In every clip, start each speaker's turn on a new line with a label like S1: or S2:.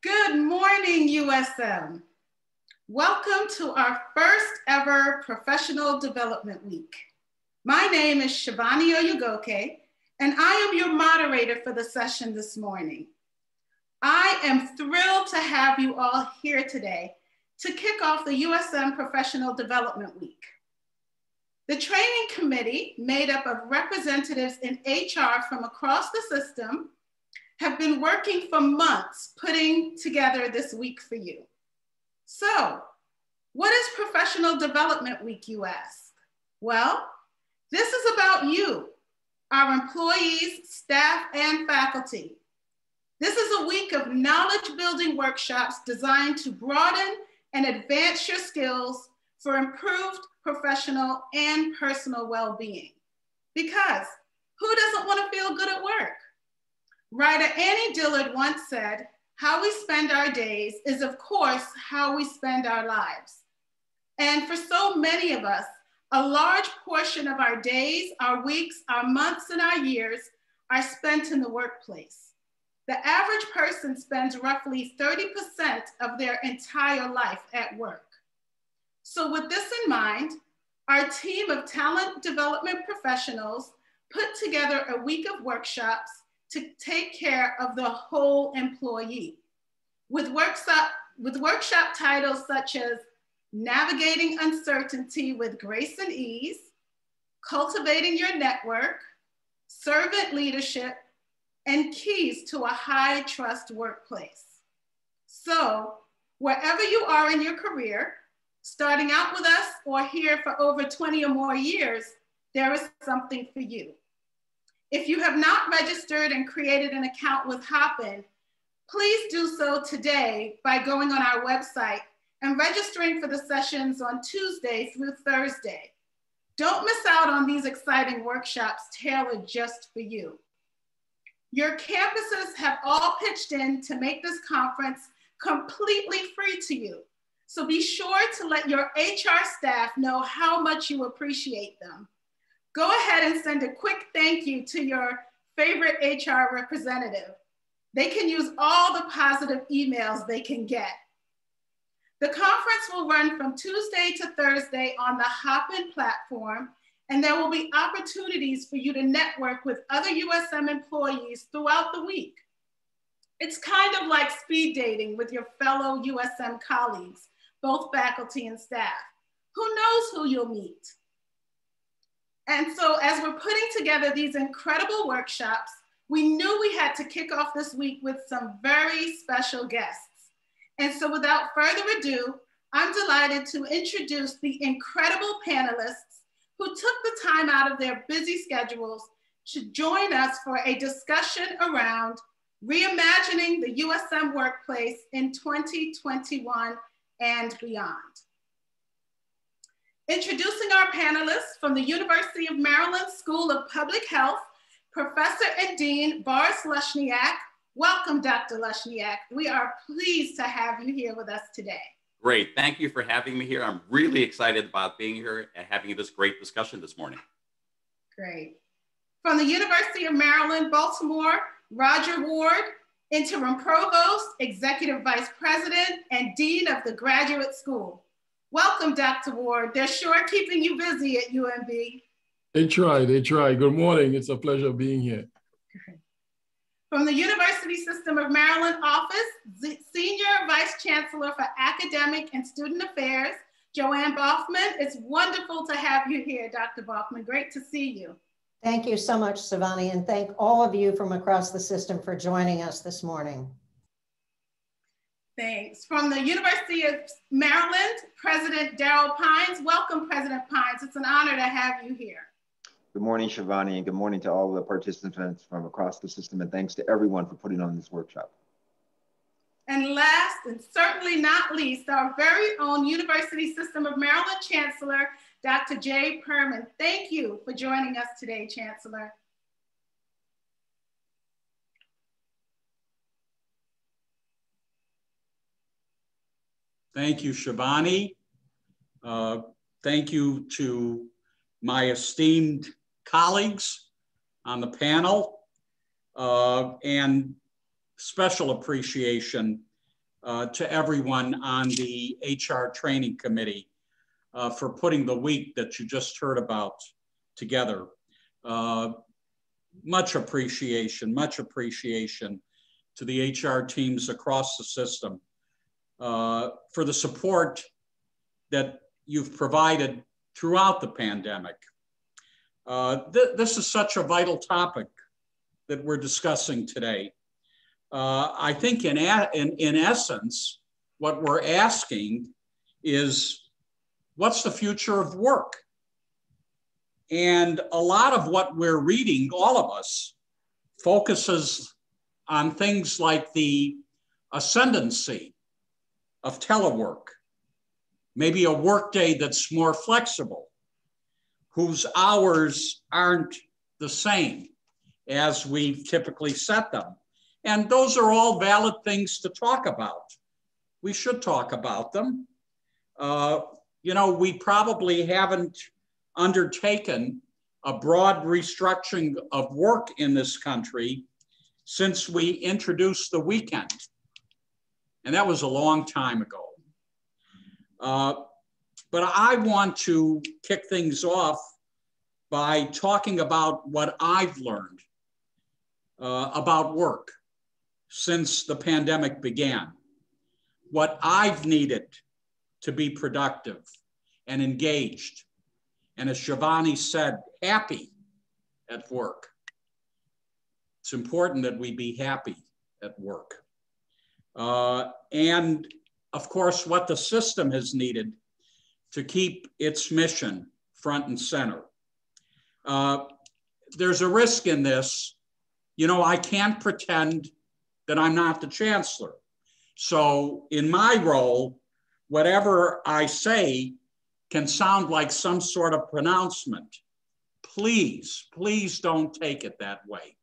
S1: Good morning, USM. Welcome to our first ever Professional Development Week. My name is Chevonie Oyegoke, and I am your moderator for the session this morning. I am thrilled to have you all here today to kick off the USM Professional Development Week. The training committee, made up of representatives in HR from across the system, have been working for months putting together this week for you. So, what is Professional Development Week, you ask? Well, this is about you, our employees, staff, and faculty. This is a week of knowledge building workshops designed to broaden and advance your skills for improved professional, and personal well being. Because who doesn't want to feel good at work? Writer Annie Dillard once said, How we spend our days is, of course, how we spend our lives. And for so many of us, a large portion of our days, our weeks, our months, and our years are spent in the workplace. The average person spends roughly 30% of their entire life at work. So with this in mind, our team of talent development professionals put together a week of workshops to take care of the whole employee. With workshop, with workshop titles such as Navigating Uncertainty with Grace and Ease, Cultivating Your Network, Servant Leadership, and Keys to a High Trust Workplace. So wherever you are in your career, starting out with us or here for over 20 or more years, there is something for you. If you have not registered and created an account with Hopin, please do so today by going on our website and registering for the sessions on Tuesday through Thursday. Don't miss out on these exciting workshops tailored just for you. Your campuses have all pitched in to make this conference completely free to you. So be sure to let your HR staff know how much you appreciate them. Go ahead and send a quick thank you to your favorite HR representative. They can use all the positive emails they can get. The conference will run from Tuesday to Thursday on the Hopin platform, and there will be opportunities for you to network with other USM employees throughout the week. It's kind of like speed dating with your fellow USM colleagues both faculty and staff. Who knows who you'll meet? And so as we're putting together these incredible workshops, we knew we had to kick off this week with some very special guests. And so without further ado, I'm delighted to introduce the incredible panelists who took the time out of their busy schedules to join us for a discussion around reimagining the USM workplace in 2021 and beyond. Introducing our panelists from the University of Maryland School of Public Health, Professor and Dean Boris Lushniak. Welcome, Dr. Lushniak. We are pleased to have you here with us today.
S2: Great. Thank you for having me here. I'm really excited about being here and having this great discussion this morning.
S1: Great. From the University of Maryland, Baltimore, Roger Ward, Interim Provost, Executive Vice President, and Dean of the Graduate School. Welcome, Dr. Ward. They're sure keeping you busy at UMB.
S3: They try, they try. Good morning. It's a pleasure being here.
S1: From the University System of Maryland Office, Senior Vice Chancellor for Academic and Student Affairs, Joann Boughman. It's wonderful to have you here, Dr. Boughman. Great to see you.
S4: Thank you so much, Chevonie, and thank all of you from across the system for joining us this morning.
S1: Thanks. From the University of Maryland, President Darryll Pines. Welcome, President Pines. It's an honor to have you here.
S5: Good morning, Chevonie, and good morning to all of the participants from across the system, and thanks to everyone for putting on this workshop.
S1: And last, and certainly not least, our very own University System of Maryland Chancellor, Dr. Jay Perman. Thank you for joining us today, Chancellor.
S6: Thank you, Chevonie. Uh, thank you to my esteemed colleagues on the panel uh, and special appreciation uh, to everyone on the HR Training Committee uh, for putting the week that you just heard about together. Uh, much appreciation, much appreciation to the HR teams across the system uh, for the support that you've provided throughout the pandemic. Uh, th this is such a vital topic that we're discussing today. Uh, I think in, in, in essence, what we're asking is what's the future of work? And a lot of what we're reading, all of us, focuses on things like the ascendancy of telework, maybe a workday that's more flexible, whose hours aren't the same as we've typically set them. And those are all valid things to talk about. We should talk about them. Uh, you know, we probably haven't undertaken a broad restructuring of work in this country since we introduced the weekend. And that was a long time ago. Uh, but I want to kick things off by talking about what I've learned uh, about work since the pandemic began, what I've needed to be productive and engaged. And as Chevonie said, happy at work. It's important that we be happy at work. Uh, and of course, what the system has needed to keep its mission front and center. Uh, there's a risk in this. You know, I can't pretend that I'm not the chancellor. So, in my role, whatever I say can sound like some sort of pronouncement. Please, please don't take it that way.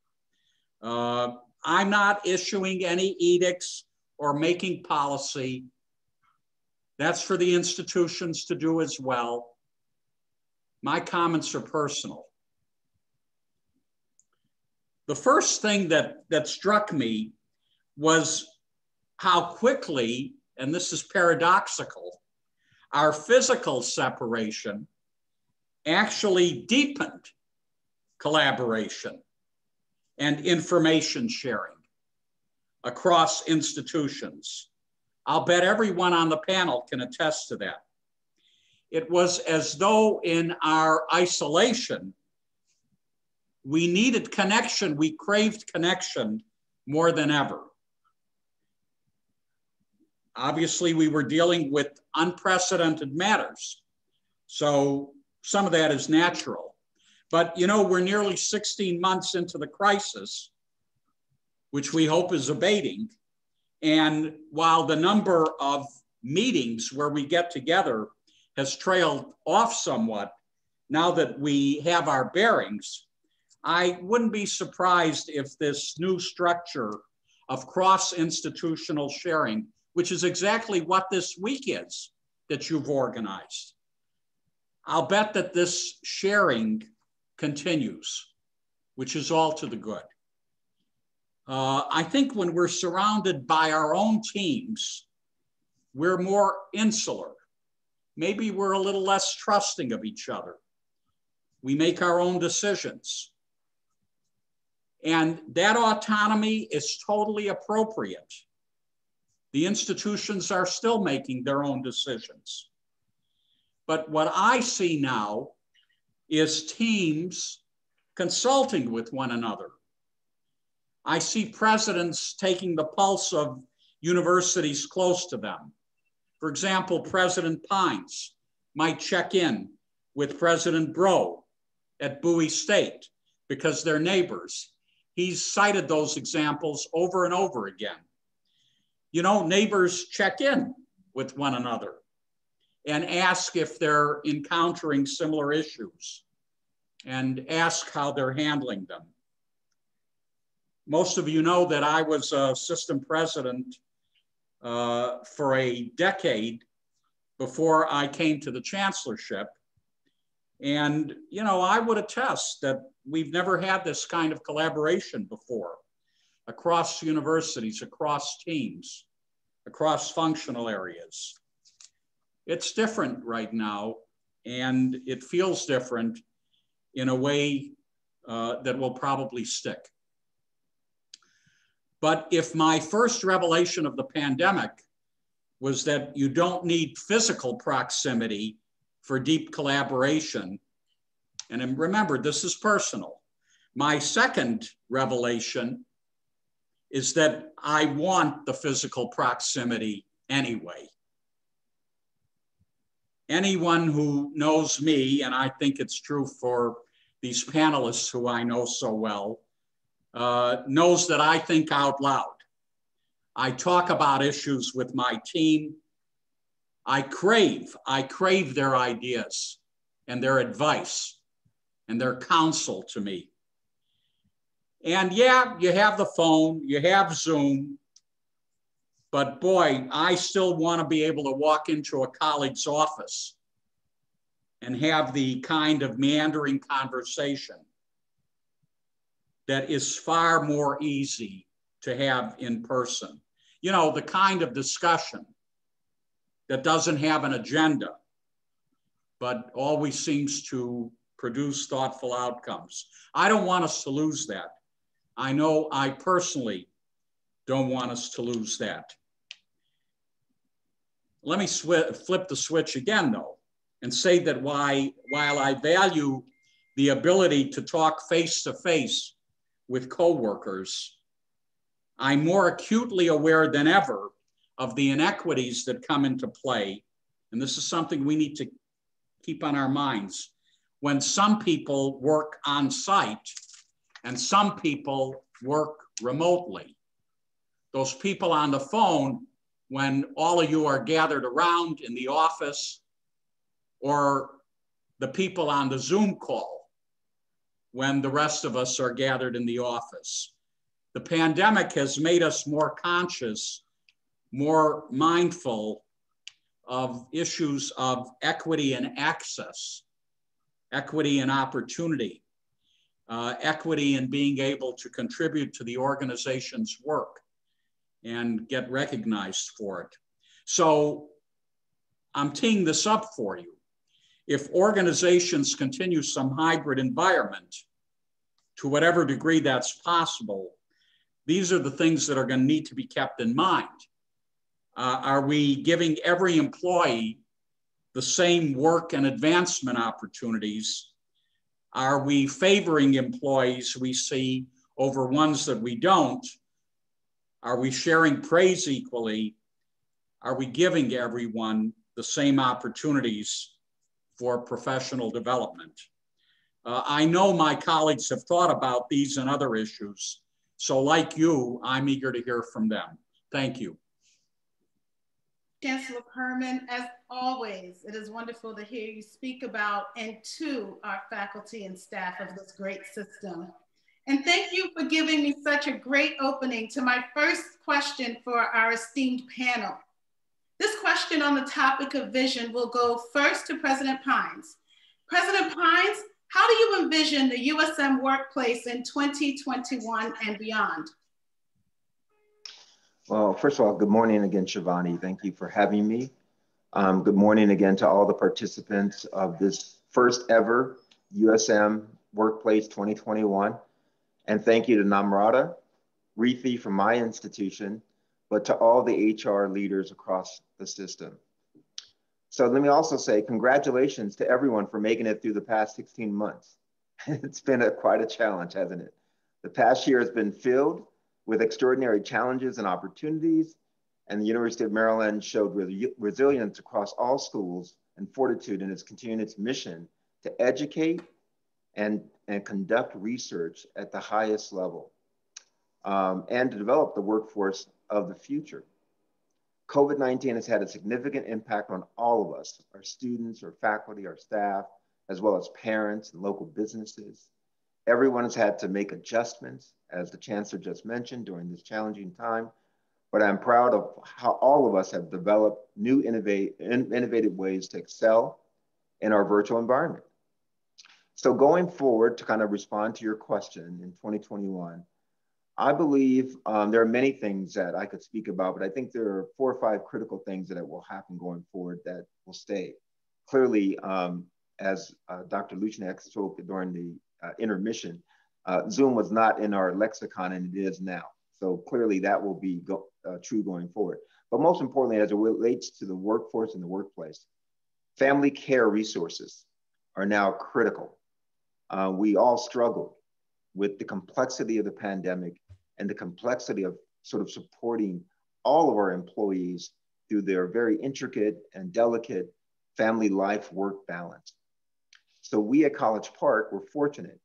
S6: Uh, I'm not issuing any edicts or making policy. That's for the institutions to do as well. My comments are personal. The first thing that, that struck me was how quickly, and this is paradoxical, our physical separation actually deepened collaboration and information sharing across institutions. I'll bet everyone on the panel can attest to that. It was as though in our isolation, we needed connection, we craved connection more than ever. Obviously, we were dealing with unprecedented matters. So some of that is natural. But you know, we're nearly 16 months into the crisis, which we hope is abating. And while the number of meetings where we get together has trailed off somewhat, now that we have our bearings, I wouldn't be surprised if this new structure of cross institutional sharing which is exactly what this week is that you've organized. I'll bet that this sharing continues, which is all to the good. Uh, I think when we're surrounded by our own teams, we're more insular. Maybe we're a little less trusting of each other. We make our own decisions. And that autonomy is totally appropriate. The institutions are still making their own decisions. But what I see now is teams consulting with one another. I see presidents taking the pulse of universities close to them. For example, President Pines might check in with President Breaux at Bowie State because they're neighbors. He's cited those examples over and over again you know, neighbors check in with one another and ask if they're encountering similar issues and ask how they're handling them. Most of you know that I was a system president uh, for a decade before I came to the chancellorship. And, you know, I would attest that we've never had this kind of collaboration before across universities, across teams. across functional areas. It's different right now, and it feels different in a way uh, that will probably stick. But if my first revelation of the pandemic was that you don't need physical proximity for deep collaboration, and remember, this is personal. My second revelation is that I want the physical proximity anyway. Anyone who knows me, and I think it's true for these panelists who I know so well, uh, knows that I think out loud. I talk about issues with my team. I crave, I crave their ideas and their advice and their counsel to me. And yeah, you have the phone, you have Zoom, but boy, I still want to be able to walk into a colleague's office and have the kind of meandering conversation that is far more easy to have in person. You know, the kind of discussion that doesn't have an agenda, but always seems to produce thoughtful outcomes. I don't want us to lose that. I know I personally don't want us to lose that. Let me flip the switch again, though, and say that why, while I value the ability to talk face to face with coworkers, I'm more acutely aware than ever of the inequities that come into play. And this is something we need to keep on our minds. When some people work on site and some people work remotely. Those people on the phone, when all of you are gathered around in the office, or the people on the Zoom call, when the rest of us are gathered in the office. The pandemic has made us more conscious, more mindful of issues of equity and access, equity and opportunity, uh, equity in being able to contribute to the organization's work and get recognized for it. So I'm teeing this up for you if organizations continue some hybrid environment, to whatever degree that's possible, these are the things that are going to need to be kept in mind. Uh, are we giving every employee the same work and advancement opportunities? Are we favoring employees we see over ones that we don't? Are we sharing praise equally? Are we giving everyone the same opportunities for professional development. Uh, I know my colleagues have thought about these and other issues. So like you, I'm eager to hear from them. Thank you.
S1: Chancellor Perman, as always, it is wonderful to hear you speak about and to our faculty and staff of this great system. And thank you for giving me such a great opening to my first question for our esteemed panel. This question on the topic of vision will go first to President Pines. President Pines, how do you envision the USM workplace in 2021 and beyond?
S5: Well, first of all, good morning again, Chevonie. Thank you for having me. Um, good morning again to all the participants of this first ever USM Workplace 2021. And thank you to Namrata, Reethi from my institution, but to all the HR leaders across the system. So let me also say congratulations to everyone for making it through the past 16 months. it's been a, quite a challenge, hasn't it? The past year has been filled with extraordinary challenges and opportunities, and the University of Maryland showed re resilience across all schools and fortitude in its continuing its mission to educate and, and conduct research at the highest level um, and to develop the workforce of the future. COVID-19 has had a significant impact on all of us, our students, our faculty, our staff, as well as parents and local businesses. Everyone has had to make adjustments, as the Chancellor just mentioned, during this challenging time. But I'm proud of how all of us have developed new innovate, innovative ways to excel in our virtual environment. So going forward to kind of respond to your question in 2021, I believe um, there are many things that I could speak about, but I think there are four or five critical things that will happen going forward that will stay. Clearly, um, as uh, Dr. Lushniak spoke during the uh, intermission, uh, Zoom was not in our lexicon and it is now. So clearly that will be go, uh, true going forward. But most importantly, as it relates to the workforce and the workplace, family care resources are now critical. Uh, we all struggled with the complexity of the pandemic and the complexity of sort of supporting all of our employees through their very intricate and delicate family life work balance. So we at College Park were fortunate.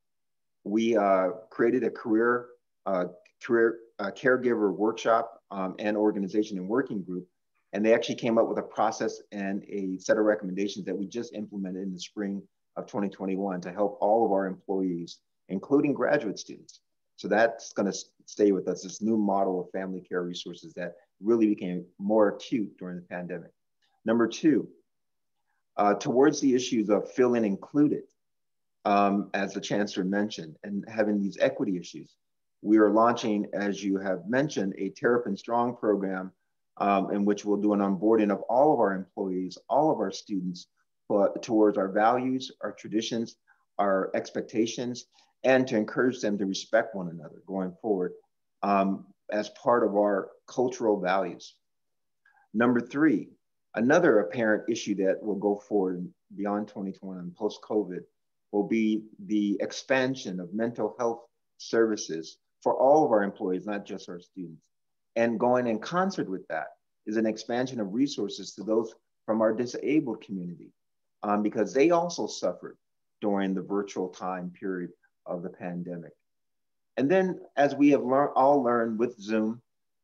S5: We uh, created a career, uh, career uh, caregiver workshop um, and organization and working group. And they actually came up with a process and a set of recommendations that we just implemented in the spring of 2021 to help all of our employees, including graduate students, so that's going to stay with us, this new model of family care resources that really became more acute during the pandemic. Number two, uh, towards the issues of feeling included, um, as the chancellor mentioned, and having these equity issues, we are launching, as you have mentioned, a Terrapin Strong program um, in which we'll do an onboarding of all of our employees, all of our students, but towards our values, our traditions, our expectations, and to encourage them to respect one another going forward um, as part of our cultural values. Number three, another apparent issue that will go forward beyond 2020 and post-COVID will be the expansion of mental health services for all of our employees, not just our students. And going in concert with that is an expansion of resources to those from our disabled community, um, because they also suffered during the virtual time period of the pandemic. And then, as we have learned, all learned with Zoom,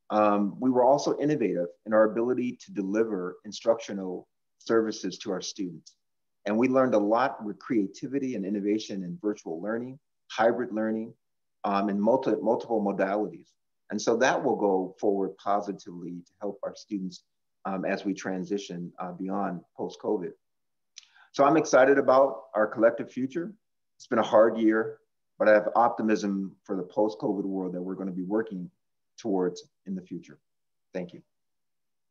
S5: um, we were also innovative in our ability to deliver instructional services to our students. And we learned a lot with creativity and innovation in virtual learning, hybrid learning, um, and multi, multiple modalities. And so that will go forward positively to help our students um, as we transition uh, beyond post-COVID. So I'm excited about our collective future. It's been a hard year but I have optimism for the post-COVID world that we're going to be working towards in the future. Thank you.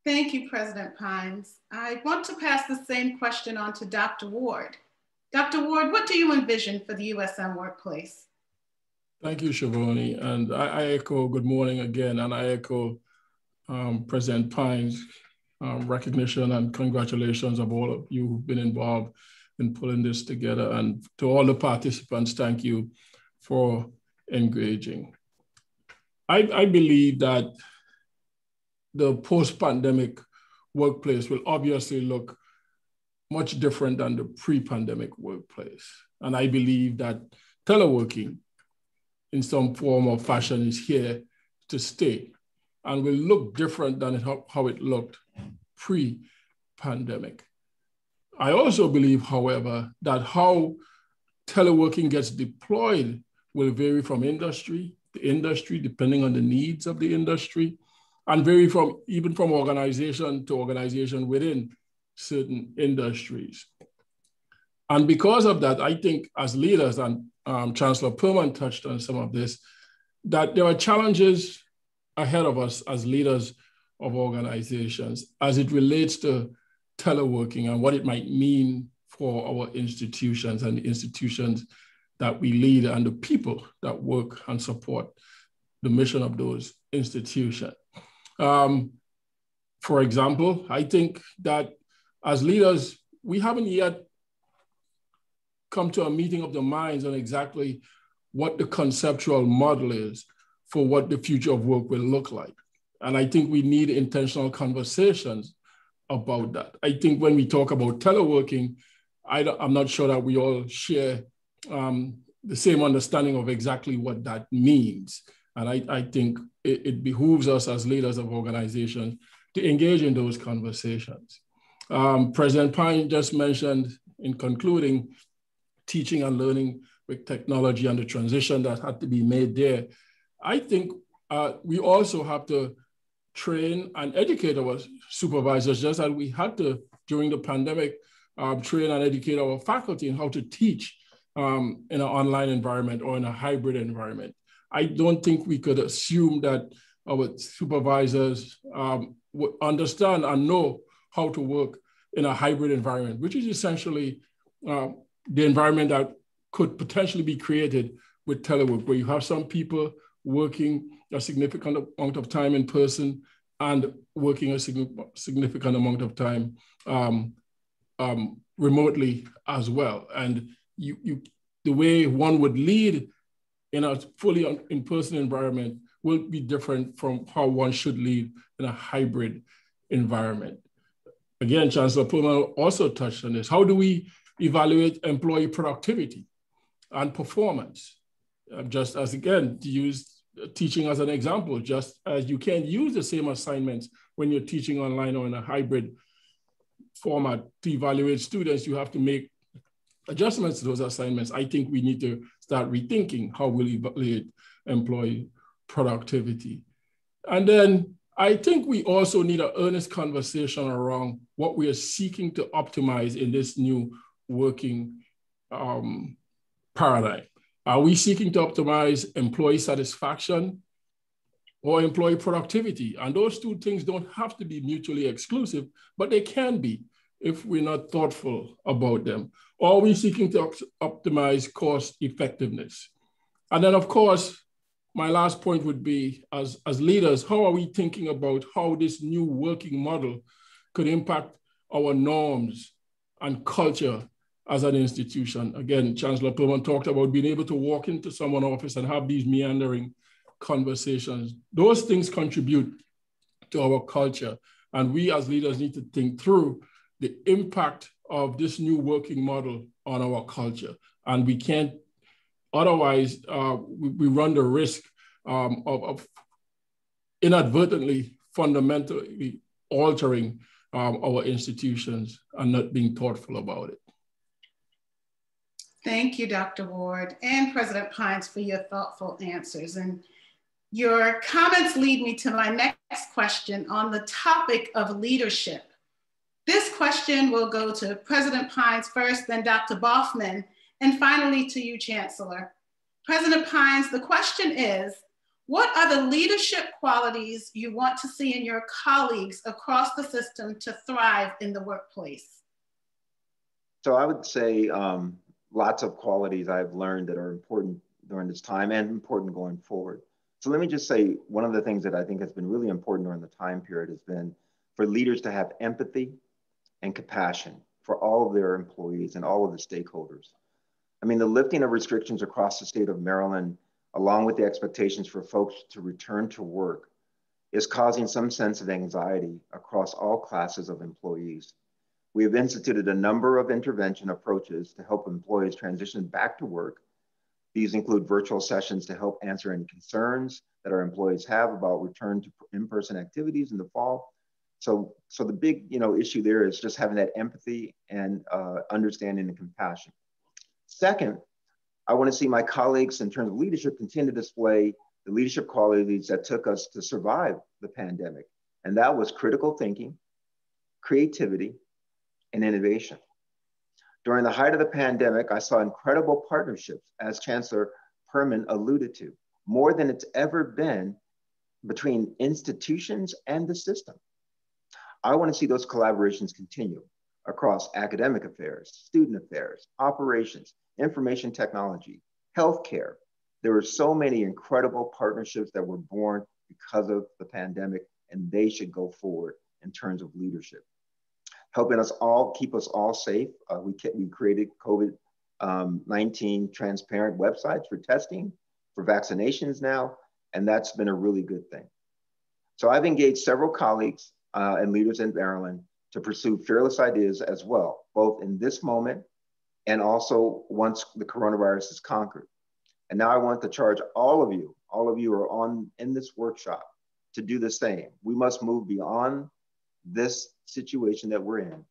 S1: Thank you, President Pines. I want to pass the same question on to Dr. Ward. Dr. Ward, what do you envision for the USM workplace?
S3: Thank you, Chevonie. And I, I echo good morning again, and I echo um, President Pines' um, recognition and congratulations of all of you who've been involved in pulling this together. And to all the participants, thank you for engaging. I, I believe that the post-pandemic workplace will obviously look much different than the pre-pandemic workplace. And I believe that teleworking in some form or fashion is here to stay and will look different than how it looked pre-pandemic. I also believe, however, that how teleworking gets deployed will vary from industry to industry, depending on the needs of the industry, and vary from even from organization to organization within certain industries. And because of that, I think as leaders, and um, Chancellor Perman touched on some of this, that there are challenges ahead of us as leaders of organizations as it relates to teleworking and what it might mean for our institutions and institutions that we lead and the people that work and support the mission of those institutions. Um, for example, I think that as leaders, we haven't yet come to a meeting of the minds on exactly what the conceptual model is for what the future of work will look like. And I think we need intentional conversations about that. I think when we talk about teleworking, I am not sure that we all share um, the same understanding of exactly what that means. And I, I think it, it, behooves us as leaders of organizations to engage in those conversations. Um, President Pine just mentioned in concluding teaching and learning with technology and the transition that had to be made there. I think uh, we also have to train and educate our supervisors, just as we had to during the pandemic, um, train and educate our faculty in how to teach um, in an online environment or in a hybrid environment. I don't think we could assume that our supervisors um, would understand and know how to work in a hybrid environment, which is essentially uh, the environment that could potentially be created with telework, where you have some people working a significant amount of time in person and working a significant amount of time um, um, remotely as well. And you, you, the way one would lead in a fully in-person environment will be different from how one should lead in a hybrid environment. Again, Chancellor Perman also touched on this. How do we evaluate employee productivity and performance? Uh, just as again, to use teaching as an example, just as you can't use the same assignments when you're teaching online or in a hybrid format to evaluate students, you have to make adjustments to those assignments. I think we need to start rethinking how we'll evaluate employee productivity. And then I think we also need an earnest conversation around what we are seeking to optimize in this new working um, paradigm. Are we seeking to optimize employee satisfaction or employee productivity? And those two things don't have to be mutually exclusive, but they can be if we're not thoughtful about them. Or are we seeking to optimize cost effectiveness? And then, of course, my last point would be as, as leaders, how are we thinking about how this new working model could impact our norms and culture as an institution. Again, Chancellor Perman talked about being able to walk into someone's office and have these meandering conversations. Those things contribute to our culture. And we as leaders need to think through the impact of this new working model on our culture. And we can't, otherwise, uh, we, we, run the risk um, of, of, inadvertently, fundamentally altering um, our institutions and not being thoughtful about it.
S1: Thank you, Dr. Ward and President Pines for your thoughtful answers. And your comments lead me to my next question on the topic of leadership. Question will go to President Pines first, then Dr. Boughman, and finally to you, Chancellor. President Pines, the question is, what are the leadership qualities you want to see in your colleagues across the system to thrive in the workplace?
S5: So I would say um, lots of qualities I've learned that are important during this time and important going forward. So let me just say one of the things that I think has been really important during the time period has been for leaders to have empathy and compassion for all of their employees and all of the stakeholders. I mean, the lifting of restrictions across the state of Maryland, along with the expectations for folks to return to work, is causing some sense of anxiety across all classes of employees. We have instituted a number of intervention approaches to help employees transition back to work. These include virtual sessions to help answer any concerns that our employees have about return to in-person activities in the fall. So, so the big you know, issue there is just having that empathy and uh, understanding and compassion. Second, I want to see my colleagues in terms of leadership continue to display the leadership qualities that took us to survive the pandemic. And that was critical thinking, creativity, and innovation. During the height of the pandemic, I saw incredible partnerships, as Chancellor perman alluded to, more than it's ever been between institutions and the system. I want to see those collaborations continue across academic affairs, student affairs, operations, information technology, healthcare. There were so many incredible partnerships that were born because of the pandemic, and they should go forward in terms of leadership helping us all keep us all safe. Uh, we, we created COVID um, 19 transparent websites for testing, for vaccinations now, and that's been a really good thing. So I've engaged several colleagues uh, and leaders in Maryland to pursue fearless ideas as well, both in this moment and also once the coronavirus is conquered. And now I want to charge all of you, all of you who are on in this workshop to do the same. We must move beyond this situation that we're in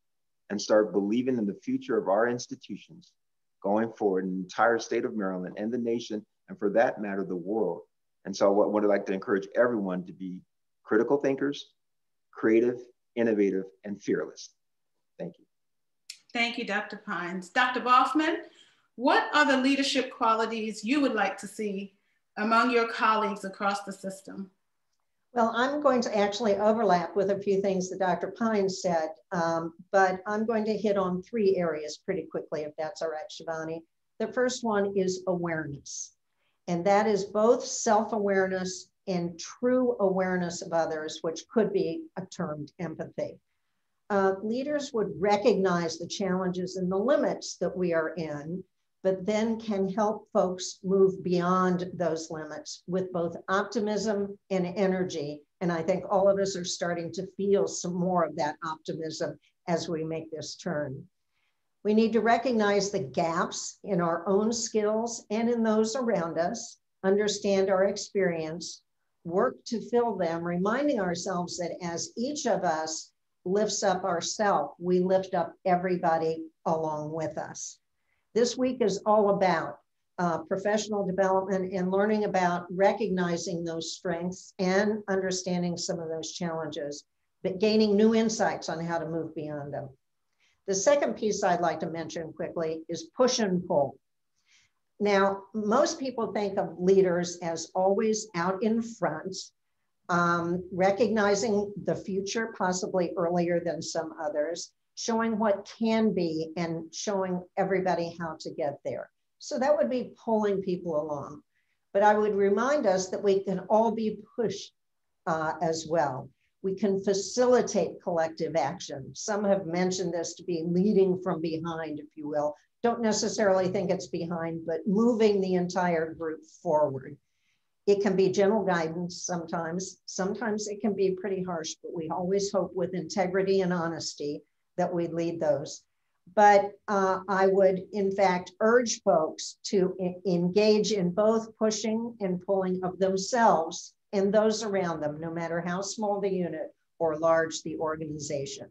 S5: and start believing in the future of our institutions going forward in the entire state of Maryland and the nation, and for that matter, the world. And so, what I'd like to encourage everyone to be critical thinkers, creative, innovative, and fearless. Thank you.
S1: Thank you, Dr. Pines. Dr. Boughman, what are the leadership qualities you would like to see among your colleagues across the system?
S4: Well, I'm going to actually overlap with a few things that Dr. Pine said, um, but I'm going to hit on three areas pretty quickly, if that's all right, Chevonie. The first one is awareness, and that is both self-awareness and true awareness of others, which could be termed empathy. Uh, leaders would recognize the challenges and the limits that we are in but then can help folks move beyond those limits with both optimism and energy. And I think all of us are starting to feel some more of that optimism as we make this turn. We need to recognize the gaps in our own skills and in those around us, understand our experience, work to fill them, reminding ourselves that as each of us lifts up ourselves, we lift up everybody along with us. This week is all about uh, professional development and learning about recognizing those strengths and understanding some of those challenges, but gaining new insights on how to move beyond them. The second piece I'd like to mention quickly is push and pull. Now, most people think of leaders as always out in front, um, recognizing the future possibly earlier than some others, showing what can be and showing everybody how to get there. So that would be pulling people along. But I would remind us that we can all be pushed uh, as well. We can facilitate collective action. Some have mentioned this to be leading from behind, if you will. Don't necessarily think it's behind, but moving the entire group forward. It can be gentle guidance sometimes. Sometimes it can be pretty harsh, but we always hope with integrity and honesty that we lead those. But uh, I would, in fact, urge folks to engage in both pushing and pulling of themselves and those around them, no matter how small the unit or large the organization.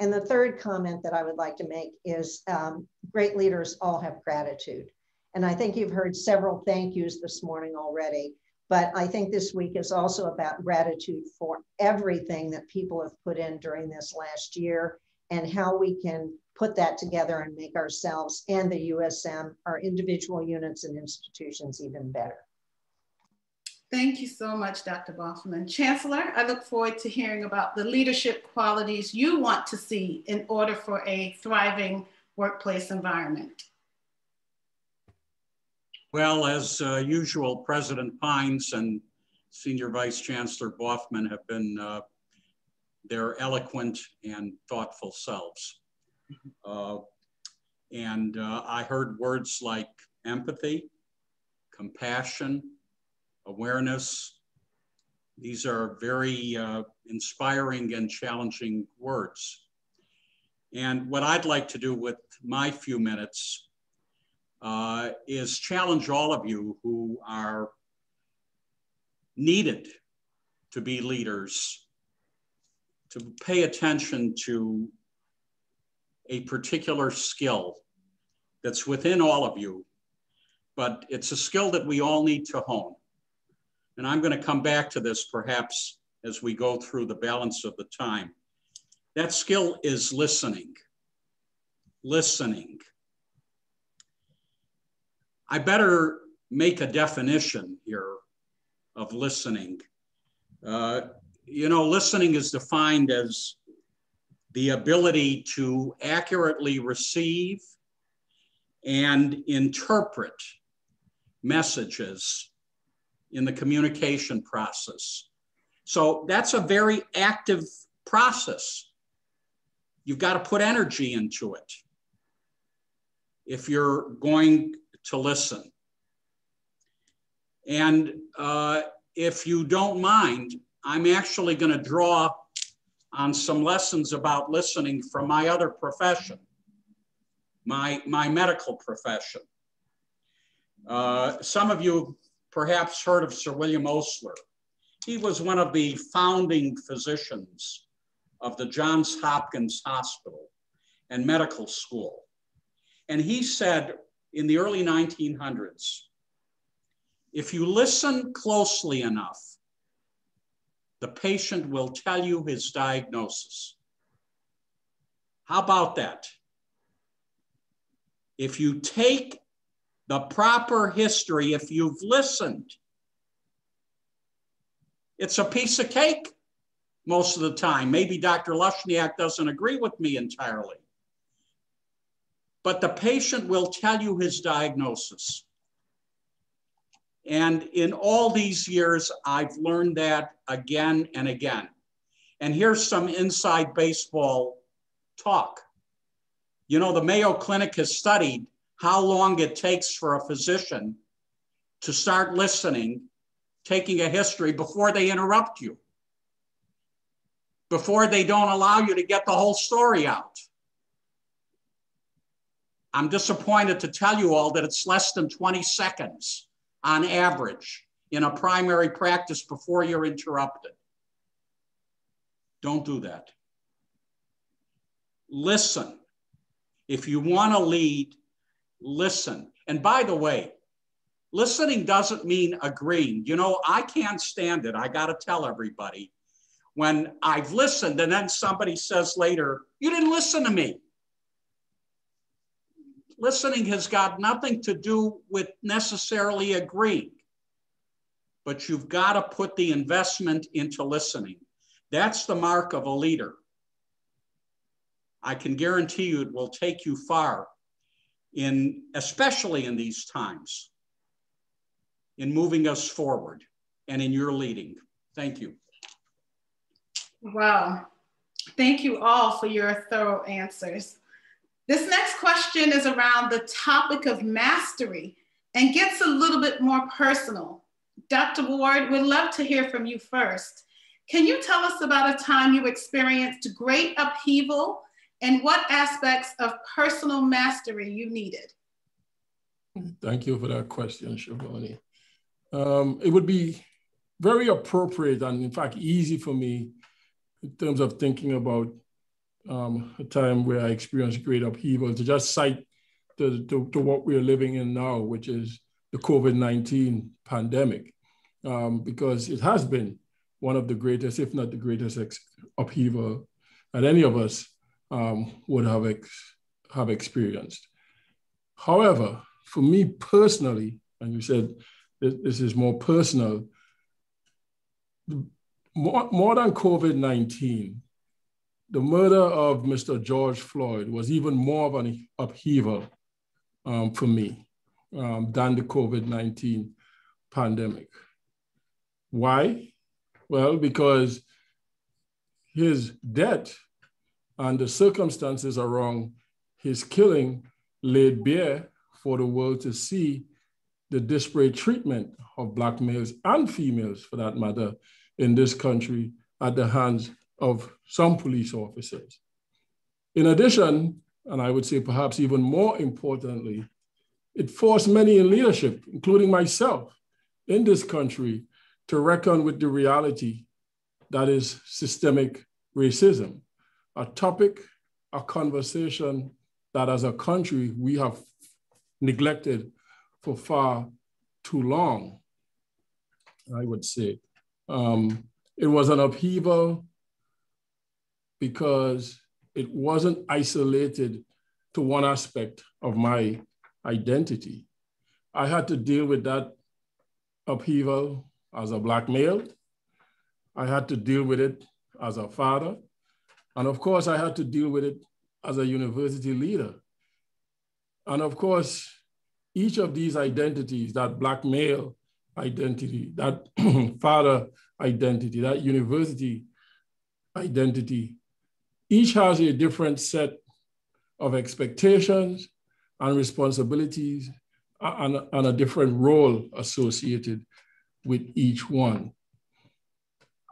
S4: And the third comment that I would like to make is um, great leaders all have gratitude. And I think you've heard several thank yous this morning already. But I think this week is also about gratitude for everything that people have put in during this last year and how we can put that together and make ourselves and the USM, our individual units and institutions even better.
S1: Thank you so much, Dr. Boughman. Chancellor, I look forward to hearing about the leadership qualities you want to see in order for a thriving workplace environment.
S6: Well, as uh, usual, President Pines and Senior Vice Chancellor Boughman have been uh, their eloquent and thoughtful selves. Uh, and uh, I heard words like empathy, compassion, awareness. These are very uh, inspiring and challenging words. And what I'd like to do with my few minutes uh, is challenge all of you who are needed to be leaders to pay attention to a particular skill that's within all of you, but it's a skill that we all need to hone. And I'm going to come back to this perhaps as we go through the balance of the time. That skill is listening. Listening. I better make a definition here of listening. Uh, you know, listening is defined as the ability to accurately receive and interpret messages in the communication process. So that's a very active process. You've got to put energy into it if you're going to listen. And uh, if you don't mind, I'm actually going to draw on some lessons about listening from my other profession, my, my medical profession. Uh, some of you perhaps heard of Sir William Osler. He was one of the founding physicians of the Johns Hopkins Hospital and Medical School. And he said in the early 1900s, if you listen closely enough, the patient will tell you his diagnosis. How about that? If you take the proper history, if you've listened It's a piece of cake most of the time. Maybe Dr. Lushniak doesn't agree with me entirely. But the patient will tell you his diagnosis. And in all these years, I've learned that again and again. And here's some inside baseball talk. You know, the Mayo Clinic has studied how long it takes for a physician to start listening, taking a history before they interrupt you, before they don't allow you to get the whole story out. I'm disappointed to tell you all that it's less than 20 seconds on average in a primary practice before you're interrupted. Don't do that. Listen. If you want to lead, listen. And by the way, listening doesn't mean agreeing. You know, I can't stand it. I got to tell everybody when I've listened and then somebody says later, You didn't listen to me. Listening has got nothing to do with necessarily agreeing, but you've got to put the investment into listening. That's the mark of a leader. I can guarantee you it will take you far in, especially in these times, in moving us forward and in your leading. Thank you.
S1: Wow. Thank you all for your thorough answers. This next question is around the topic of mastery and gets a little bit more personal. Dr. Ward, we'd love to hear from you first. Can you tell us about a time you experienced great upheaval and what aspects of personal mastery you needed?
S3: Thank you for that question, Chevonie. Um, it would be very appropriate and, in fact, easy for me in terms of thinking about um, a time where I experienced great upheaval to just cite to, to, to what we're living in now, which is the COVID 19 pandemic, um, because it has been one of the greatest, if not the greatest, ex- upheaval that any of us um, would have, ex- have experienced. However, for me personally, and you said this, this is more personal, more, more than COVID 19, the murder of Mr. George Floyd was even more of an upheaval um, for me um, than the COVID 19 pandemic. Why? Well, because his death and the circumstances around his killing laid bare for the world to see the disparate treatment of Black males and females, for that matter, in this country at the hands of some police officers. In addition, and I would say perhaps even more importantly, it forced many in leadership, including myself, in this country to reckon with the reality that is systemic racism, a topic, a conversation that as a country we have neglected for far too long, I would say. Um, it was an upheaval because it wasn't isolated to one aspect of my identity. I had to deal with that upheaval as a Black male. I had to deal with it as a father. And of course, I had to deal with it as a university leader. And of course, each of these identities, that Black male identity, that father identity, that university identity, each has a different set of expectations and responsibilities and, and a different role associated with each one.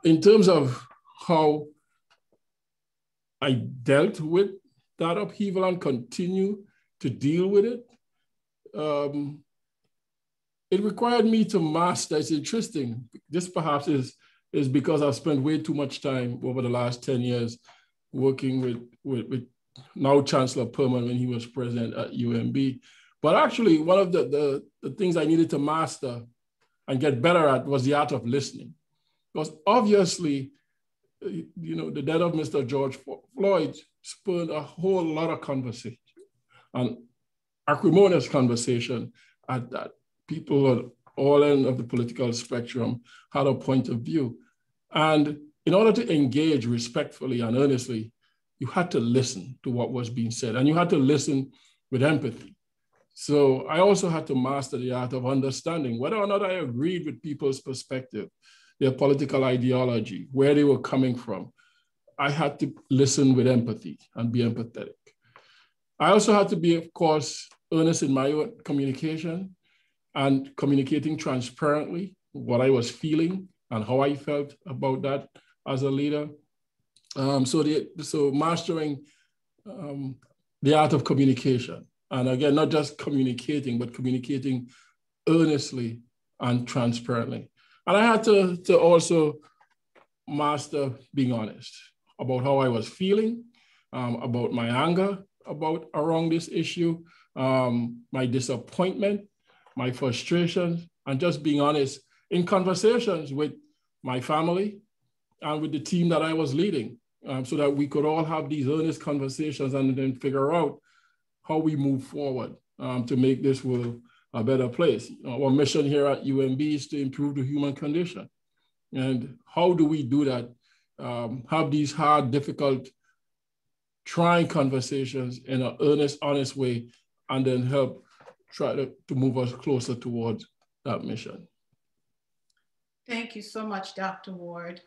S3: In terms of how I dealt with that upheaval and continue to deal with it, um, it required me to master. It's interesting. This perhaps is, is because I've spent way too much time over the last 10 years working with, with, with now Chancellor Perman when he was president at UMB. But actually, one of the, the, the things I needed to master and get better at was the art of listening. Because obviously, you know, the death of Mr. George Floyd spurred a whole lot of conversation and acrimonious conversation at that. People at all ends of the political spectrum had a point of view. And in order to engage respectfully and earnestly, you had to listen to what was being said and you had to listen with empathy. So I also had to master the art of understanding whether or not I agreed with people's perspective, their political ideology, where they were coming from. I had to listen with empathy and be empathetic. I also had to be, of course, earnest in my communication and communicating transparently what I was feeling and how I felt about that as a leader. Um, so, the, so mastering um, the art of communication. And again, not just communicating, but communicating earnestly and transparently. And I had to, to also master being honest about how I was feeling, um, about my anger about around this issue, um, my disappointment, my frustrations, and just being honest in conversations with my family and with the team that I was leading um, so that we could all have these earnest conversations and then figure out how we move forward um, to make this world a better place. Our mission here at UMB is to improve the human condition. And how do we do that? Um, have these hard, difficult, trying conversations in an earnest, honest way, and then help try to, to move us closer towards that mission.
S1: Thank you so much, Dr. Ward.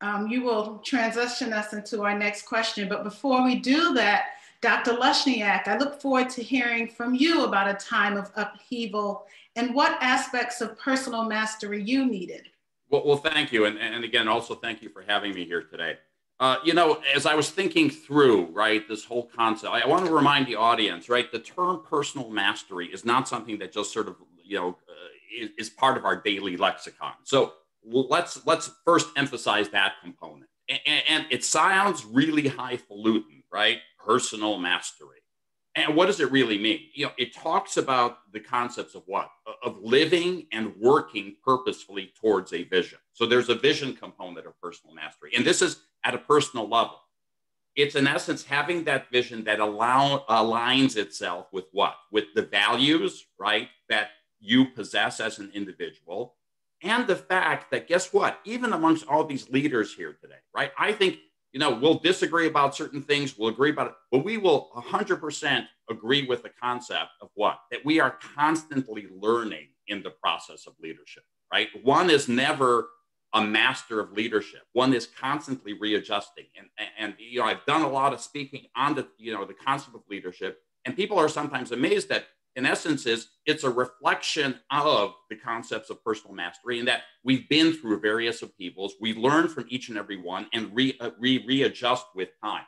S1: Um, you will transition us into our next question, but before we do that, Dr. Lushniak, I look forward to hearing from you about a time of upheaval and what aspects of personal mastery you needed.
S2: Well, well thank you. And, and again, also thank you for having me here today. Uh, you know, as I was thinking through, right, this whole concept, I, I want to remind the audience, right, the term personal mastery is not something that just sort of, you know, uh, is, is, part of our daily lexicon. So let's let's first emphasize that component. And, and it sounds really highfalutin, right? Personal mastery. And what does it really mean? You know, it talks about the concepts of what? Of living and working purposefully towards a vision. So there's a vision component of personal mastery. And this is at a personal level. It's in essence having that vision that allow, aligns itself with what? With the values, right, that you possess as an individual. And the fact that, guess what? Even amongst all these leaders here today, right? I think you know, we'll disagree about certain things, we'll agree about it, but we will 100% agree with the concept of what? That we are constantly learning in the process of leadership, right? One is never a master of leadership. One is constantly readjusting. And, and, you know, I've done a lot of speaking on the, you know, the concept of leadership, and people are sometimes amazed that in essence is it's a reflection of the concepts of personal mastery and that we've been through various upheavals we learn from each and every one and re, uh, re, readjust with time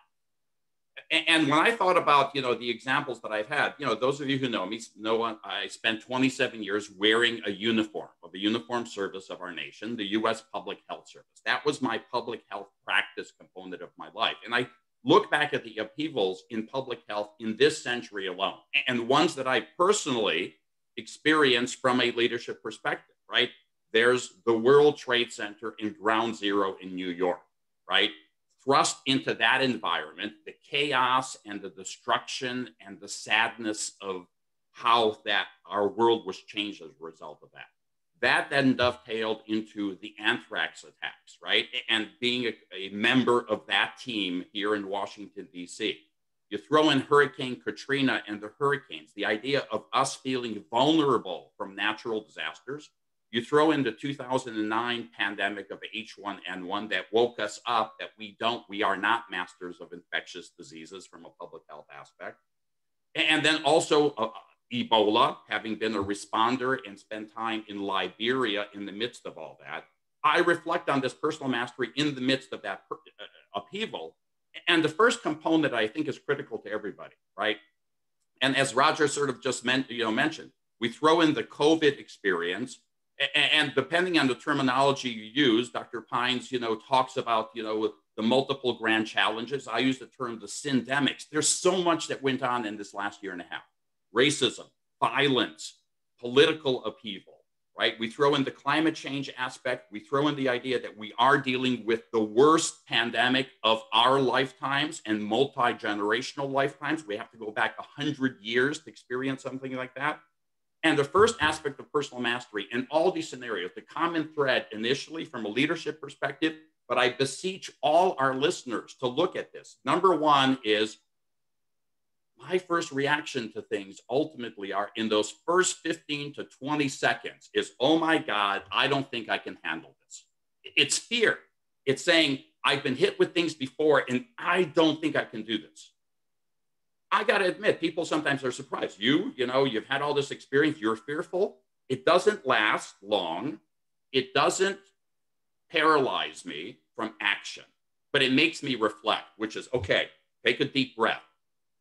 S2: and, when i thought about you know the examples that i've had you know those of you who know me know i spent 27 years wearing a uniform of the uniform service of our nation the us public health service that was my public health practice component of my life and i look back at the upheavals in public health in this century alone and ones that I personally experienced from a leadership perspective, right? There's the World Trade Center in ground zero in New York, right? Thrust into that environment, the chaos and the destruction and the sadness of how that our world was changed as a result of that. That then dovetailed into the anthrax attacks, right? And being a, a member of that team here in Washington, D.C. You throw in Hurricane Katrina and the hurricanes, the idea of us feeling vulnerable from natural disasters. You throw in the 2009 pandemic of H1N1 that woke us up that we don't, we are not masters of infectious diseases from a public health aspect. And then also uh, Ebola, having been a responder and spent time in Liberia in the midst of all that, I reflect on this personal mastery in the midst of that per, uh, upheaval. And the first component I think is critical to everybody, right? And as Roger sort of just meant, you know, mentioned, we throw in the COVID experience, and depending on the terminology you use, Dr. Pines, you know, talks about, you know, the multiple grand challenges. I use the term the syndemics. There's so much that went on in this last year and a half racism, violence, political upheaval, right? We throw in the climate change aspect. We throw in the idea that we are dealing with the worst pandemic of our lifetimes and multi generational lifetimes. We have to go back 100 years to experience something like that. And the first aspect of personal mastery in all these scenarios, the common thread initially from a leadership perspective, but I beseech all our listeners to look at this. Number one is my first reaction to things ultimately are in those first 15 to 20 seconds is, oh my God, I don't think I can handle this. It's fear. It's saying, I've been hit with things before and I don't think I can do this. I got to admit, people sometimes are surprised. You, you know, you've had all this experience, you're fearful. It doesn't last long. It doesn't paralyze me from action, but it makes me reflect, which is okay, take a deep breath.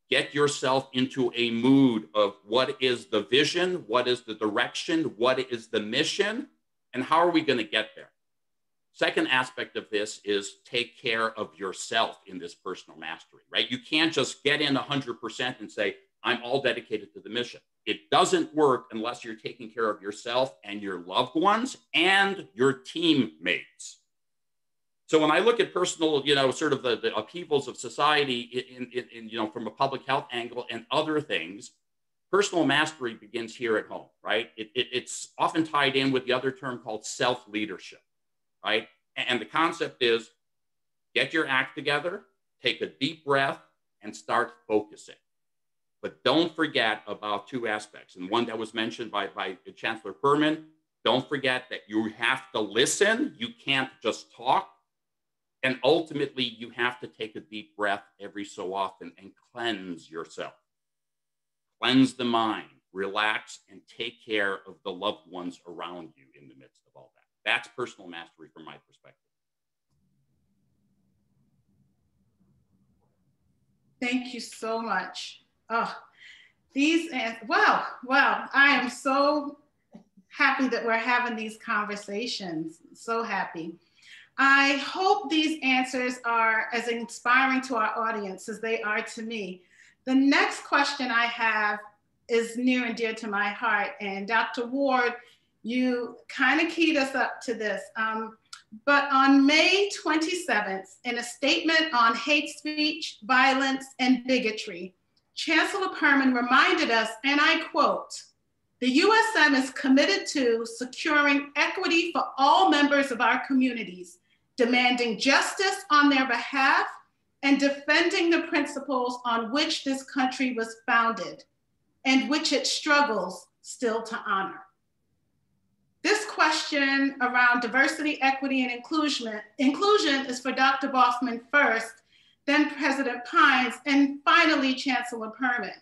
S2: Get yourself into a mood of what is the vision, what is the direction, what is the mission, and how are we going to get there? Second aspect of this is take care of yourself in this personal mastery, right? You can't just get in 100% and say, I'm all dedicated to the mission. It doesn't work unless you're taking care of yourself and your loved ones and your teammates. So when I look at personal, you know, sort of the, the upheavals of society in, in, in, you know, from a public health angle and other things, personal mastery begins here at home, right? It, it, it's often tied in with the other term called self-leadership right? And the concept is get your act together, take a deep breath, and start focusing. But don't forget about two aspects. And one that was mentioned by, by Chancellor Perman don't forget that you have to listen, you can't just talk. And ultimately, you have to take a deep breath every so often and cleanse yourself. Cleanse the mind, relax, and take care of the loved ones around you in the midst of all that. That's personal mastery from my perspective.
S1: Thank you so much. Oh, these and wow, wow. I am so happy that we're having these conversations. So happy. I hope these answers are as inspiring to our audience as they are to me. The next question I have is near and dear to my heart. And Dr. Ward, you kind of keyed us up to this. Um, but on May 27th, in a statement on hate speech, violence, and bigotry, Chancellor Perman reminded us, and I quote, the USM is committed to securing equity for all members of our communities, demanding justice on their behalf, and defending the principles on which this country was founded and which it struggles still to honor. Question around diversity, equity, and inclusion, inclusion is for Dr. Boughman first, then President Pines, and finally Chancellor Perman.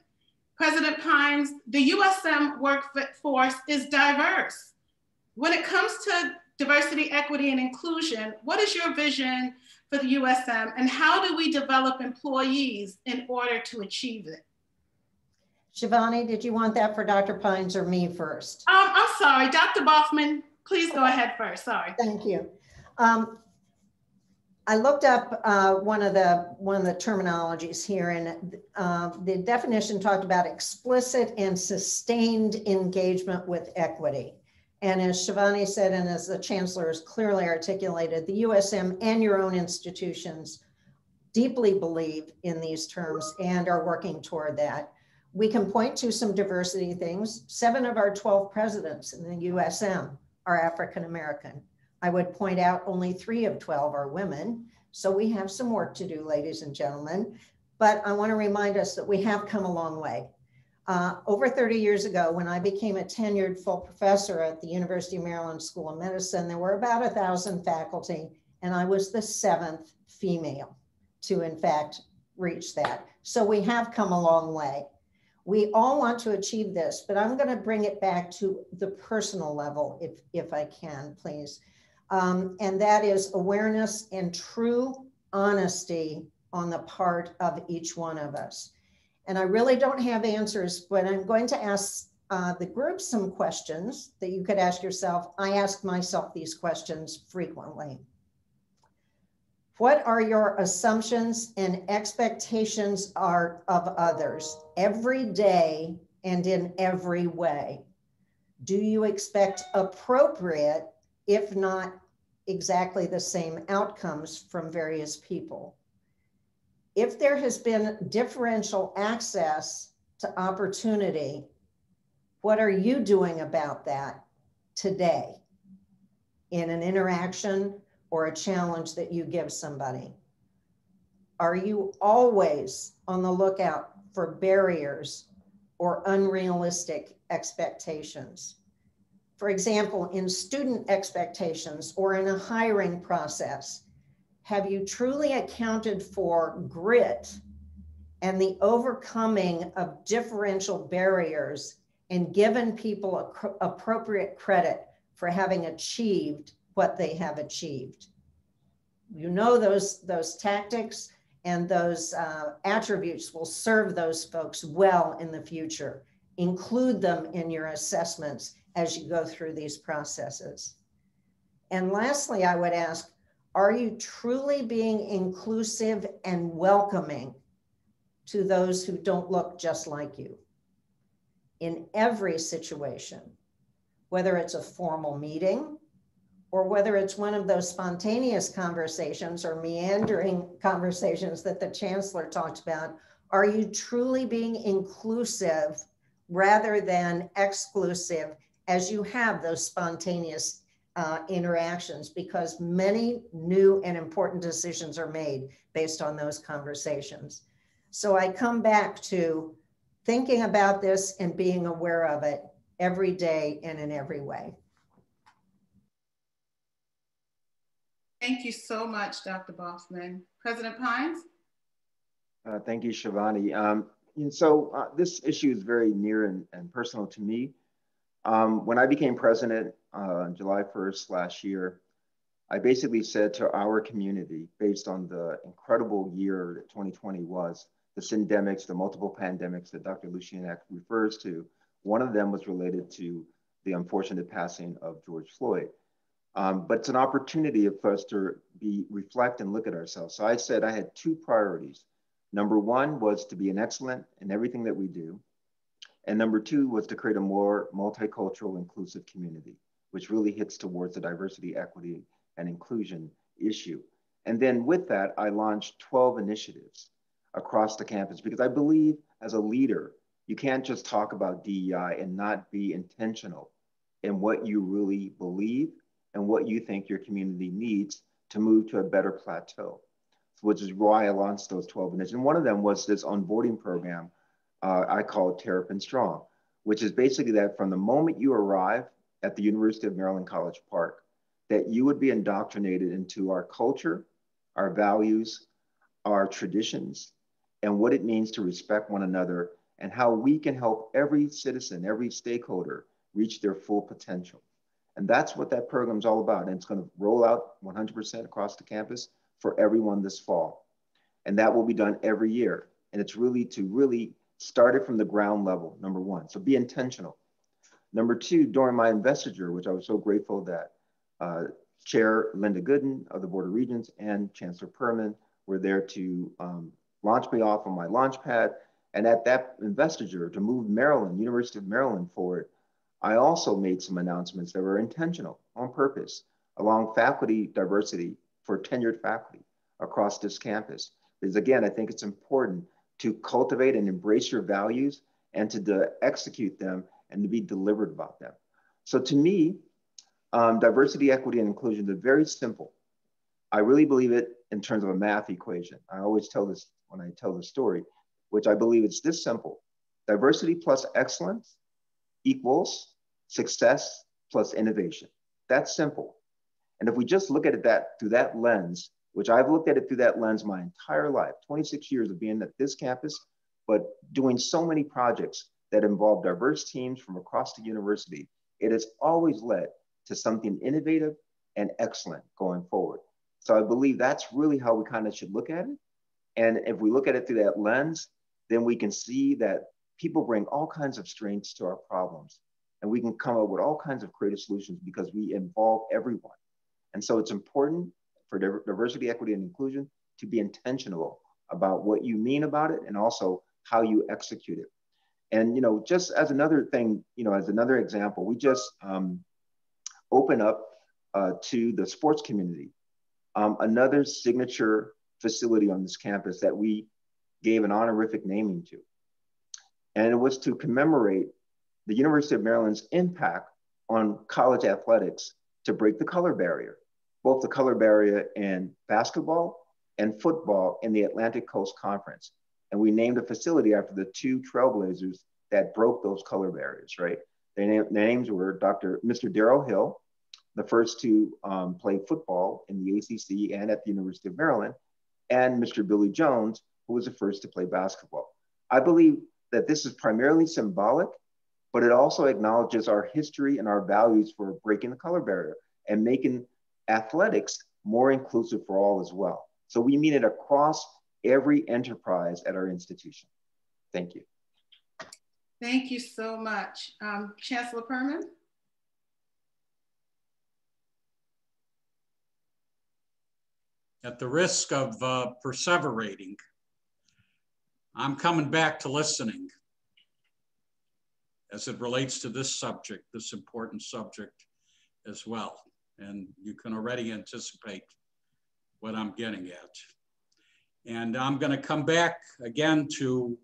S1: President Pines, the USM workforce is diverse. When it comes to diversity, equity, and inclusion, what is your vision for the USM and how do we develop employees in order to achieve it?
S4: Chevonie, did you want that for Dr. Pines or me first?
S1: Um, I'm sorry, Dr. Boughman, please go ahead first, sorry.
S4: Thank you. Um, I looked up uh, one of the one of the terminologies here, and uh, the definition talked about explicit and sustained engagement with equity. And as Chevonie said, and as the chancellor has clearly articulated, the USM and your own institutions deeply believe in these terms and are working toward that. We can point to some diversity things. Seven of our 12 presidents in the USM are African American. I would point out only three of 12 are women. So we have some work to do, ladies and gentlemen. But I want to remind us that we have come a long way. Uh, over 30 years ago, when I became a tenured full professor at the University of Maryland School of Medicine, there were about a thousand faculty, and I was the seventh female to, in fact, reach that. So we have come a long way. We all want to achieve this, but I'm going to bring it back to the personal level, if, if I can, please. Um, and that is awareness and true honesty on the part of each one of us. And I really don't have answers, but I'm going to ask uh, the group some questions that you could ask yourself. I ask myself these questions frequently. What are your assumptions and expectations are of others every day and in every way? Do you expect appropriate, if not exactly the same outcomes from various people? If there has been differential access to opportunity, What are you doing about that today in an interaction or a challenge that you give somebody? Are you always on the lookout for barriers or unrealistic expectations? For example, in student expectations or in a hiring process, have you truly accounted for grit and the overcoming of differential barriers and given people appropriate credit for having achieved what they have achieved? You know those, those tactics and those uh, attributes will serve those folks well in the future. Include them in your assessments as you go through these processes. And lastly, I would ask, are you truly being inclusive and welcoming to those who don't look just like you? In every situation, whether it's a formal meeting, or whether it's one of those spontaneous conversations or meandering conversations that the chancellor talked about, are you truly being inclusive rather than exclusive as you have those spontaneous uh, interactions? Because many new and important decisions are made based on those conversations. So I come back to thinking about this and being aware of it every day and in every way.
S1: Thank you so much, Dr. Boughman. President Pines?
S5: Uh, thank you, Chevonie. Um, so uh, this issue is very near and, and personal to me. Um, when I became president uh, on July 1st last year, I basically said to our community, based on the incredible year that 2020 was, the syndemics, the multiple pandemics that Dr. Lushniak refers to, one of them was related to the unfortunate passing of George Floyd. Um, but it's an opportunity for us to be reflect and look at ourselves. So I said I had two priorities. Number one was to be an excellent in everything that we do. And number two was to create a more multicultural, inclusive community, which really hits towards the diversity, equity, and inclusion issue. And then with that, I launched 12 initiatives across the campus because I believe as a leader, you can't just talk about DEI and not be intentional in what you really believe and what you think your community needs to move to a better plateau, which is why I launched those 12 initiatives. And one of them was this onboarding program uh, I call Terrapin Strong, which is basically that from the moment you arrive at the University of Maryland College Park, that you would be indoctrinated into our culture, our values, our traditions, and what it means to respect one another and how we can help every citizen, every stakeholder reach their full potential. And that's what that program is all about. And it's going to roll out 100% across the campus for everyone this fall. And that will be done every year. And it's really to really start it from the ground level, number one. So be intentional. Number two, during my investiture, which I was so grateful that uh, Chair Linda Gooden of the Board of Regents and Chancellor Perman were there to um, launch me off on my launch pad. And at that investiture to move Maryland, University of Maryland forward, I also made some announcements that were intentional on purpose along faculty diversity for tenured faculty across this campus. Because again, I think it's important to cultivate and embrace your values and to execute them and to be deliberate about them. So to me, um, diversity, equity, and inclusion is very simple. I really believe it in terms of a math equation. I always tell this when I tell the story, which I believe it's this simple. Diversity plus excellence equals success plus innovation. That's simple. And if we just look at it that through that lens, which I've looked at it through that lens my entire life, 26 years of being at this campus, but doing so many projects that involve diverse teams from across the university, it has always led to something innovative and excellent going forward. So I believe that's really how we kind of should look at it. And if we look at it through that lens, then we can see that people bring all kinds of strengths to our problems. And we can come up with all kinds of creative solutions because we involve everyone. And so it's important for diversity, equity, and inclusion to be intentional about what you mean about it and also how you execute it. And you know, just as another thing, you know, as another example, we just um, open up uh, to the sports community um, another signature facility on this campus that we gave an honorific naming to. And it was to commemorate the University of Maryland's impact on college athletics to break the color barrier, both the color barrier in basketball and football in the Atlantic Coast Conference. And we named a facility after the two trailblazers that broke those color barriers, right? Their, their names were Dr. Mr. Darryl Hill, the first to um, play football in the ACC and at the University of Maryland, and Mr. Billy Jones, who was the first to play basketball. I believe that this is primarily symbolic, but it also acknowledges our history and our values for breaking the color barrier and making athletics more inclusive for all as well. So we mean it across every enterprise at our institution. Thank you.
S1: Thank you so much. Um, Chancellor Perman?
S6: At the risk of uh, perseverating, I'm coming back to listening as it relates to this subject, this important subject as well. And you can already anticipate what I'm getting at. And I'm going to come back again to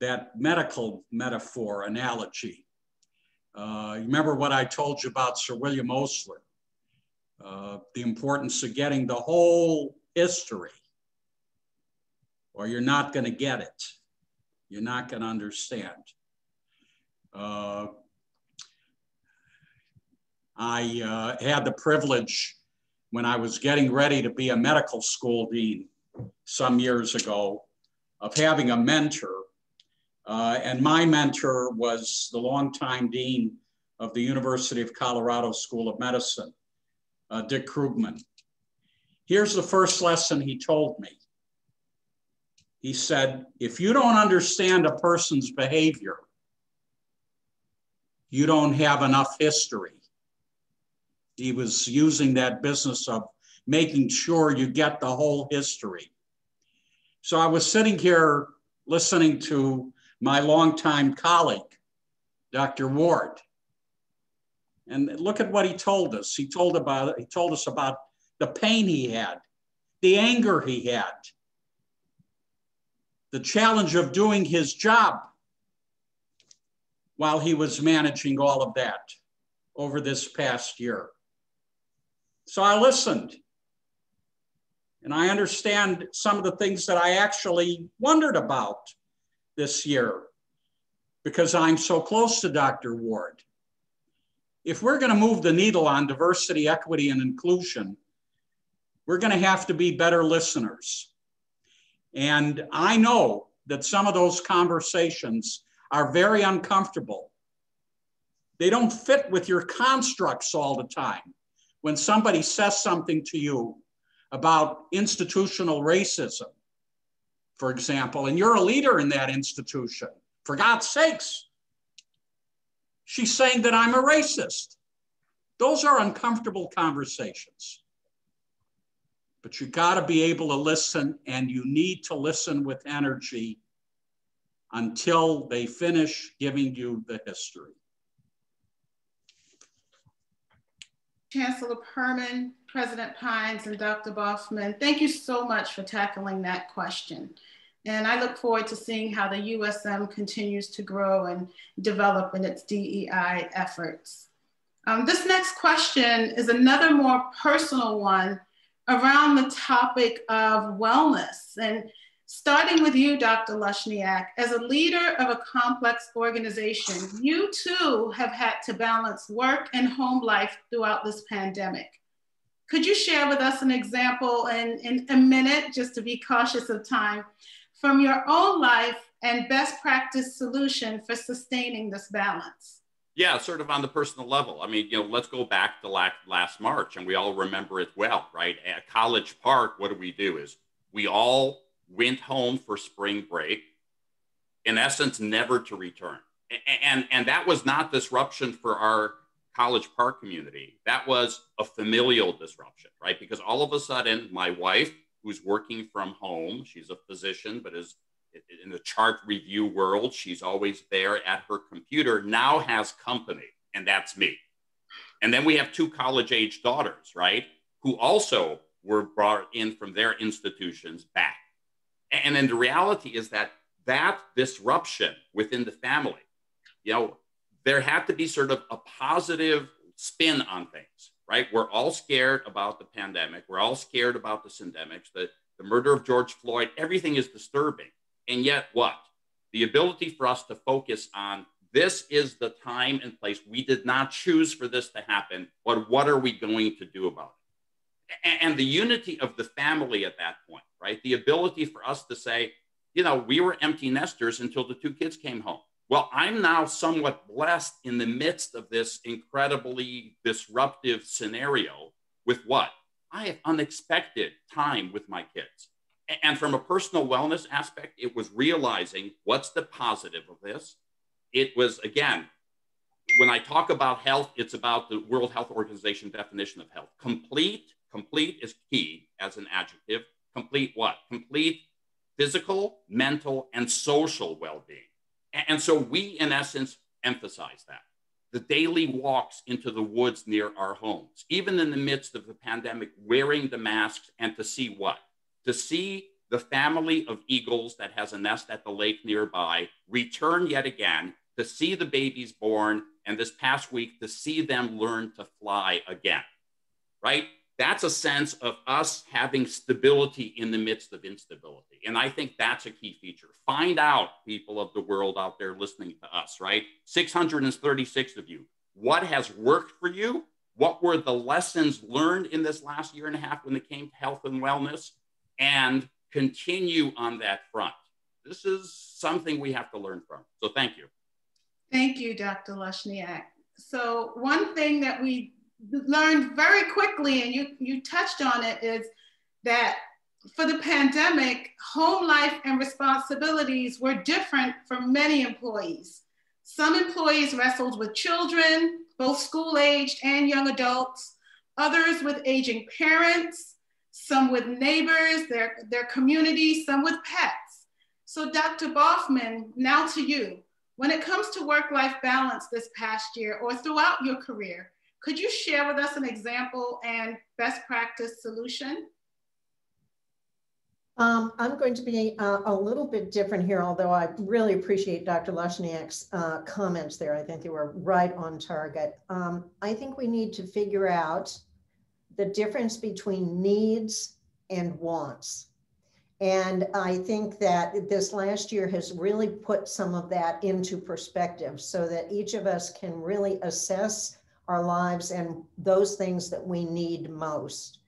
S6: that medical metaphor analogy. Uh, remember what I told you about Sir William Osler, uh, the importance of getting the whole history, or you're not going to get it. You're not going to understand. Uh, I uh, had the privilege when I was getting ready to be a medical school dean some years ago of having a mentor. Uh, and my mentor was the longtime dean of the University of Colorado School of Medicine, uh, Dick Krugman. Here's the first lesson he told me. He said, if you don't understand a person's behavior, you don't have enough history. He was using that business of making sure you get the whole history. So I was sitting here listening to my longtime colleague, Dr. Ward. And look at what he told us. He told about he told us about the pain he had, the anger he had, the challenge of doing his job while he was managing all of that over this past year. So I listened. And I understand some of the things that I actually wondered about this year because I'm so close to Dr. Ward. If we're going to move the needle on diversity, equity, and inclusion, we're going to have to be better listeners. And I know that some of those conversations are very uncomfortable. They don't fit with your constructs all the time. When somebody says something to you about institutional racism, for example, and you're a leader in that institution, for God's sakes, she's saying that I'm a racist. Those are uncomfortable conversations. But you got to be able to listen, and you need to listen with energy until they finish giving you the history.
S1: Chancellor Perman, President Pines, and Dr. Boughman, thank you so much for tackling that question. And I look forward to seeing how the USM continues to grow and develop in its DEI efforts. Um, this next question is another more personal one around the topic of wellness. And Starting with you, Dr. Lushniak, as a leader of a complex organization, you too have had to balance work and home life throughout this pandemic. Could you share with us an example in, in a minute, just to be cautious of time, from your own life and best practice solution for sustaining this balance?
S2: Yeah, sort of on the personal level. I mean, you know, let's go back to last March, and we all remember it well, right? At College Park, what do we do? Is we all went home for spring break, in essence, never to return. And, and that was not disruption for our College Park community. That was a familial disruption, right? Because all of a sudden, my wife, who's working from home, she's a physician, but is in the chart review world, she's always there at her computer, now has company, and that's me. And then we have two college age daughters, right? Who also were brought in from their institutions back. And then the reality is that that disruption within the family, you know, there had to be sort of a positive spin on things, right? We're all scared about the pandemic. We're all scared about the syndemics, the, the murder of George Floyd. Everything is disturbing. And yet, what? The ability for us to focus on this is the time and place. We did not choose for this to happen, but what are we going to do about it? And the unity of the family at that point, right? The ability for us to say, you know, we were empty nesters until the two kids came home. Well, I'm now somewhat blessed in the midst of this incredibly disruptive scenario with what? I have unexpected time with my kids. And from a personal wellness aspect, it was realizing what's the positive of this. It was, again, when I talk about health, it's about the World Health Organization definition of health. Complete, complete is key as an adjective. Complete what? Complete physical, mental, and social well being. And so we, in essence, emphasize that. The daily walks into the woods near our homes, even in the midst of the pandemic, wearing the masks, and to see what? To see the family of eagles that has a nest at the lake nearby return yet again, to see the babies born, and this past week to see them learn to fly again, right? that's a sense of us having stability in the midst of instability. And I think that's a key feature. Find out, people of the world out there listening to us, right? 636 of you. What has worked for you? What were the lessons learned in this last year and a half when it came to health and wellness? And continue on that front. This is something we have to learn from. So thank you.
S1: Thank you, Dr. Lushniak. So one thing that we learned very quickly, and you, you touched on it, is that for the pandemic, home life and responsibilities were different for many employees. Some employees wrestled with children, both school aged and young adults, others with aging parents, some with neighbors, their, their community, some with pets. So, Dr. Boughman, now to you. When it comes to work life balance this past year or throughout your career, could you share with us an example and best practice solution?
S4: Um, I'm going to be uh, a little bit different here, although I really appreciate Dr. Lushniak's uh, comments there. I think they were right on target. Um, I think we need to figure out the difference between needs and wants. And I think that this last year has really put some of that into perspective so that each of us can really assess our lives and those things that we need most.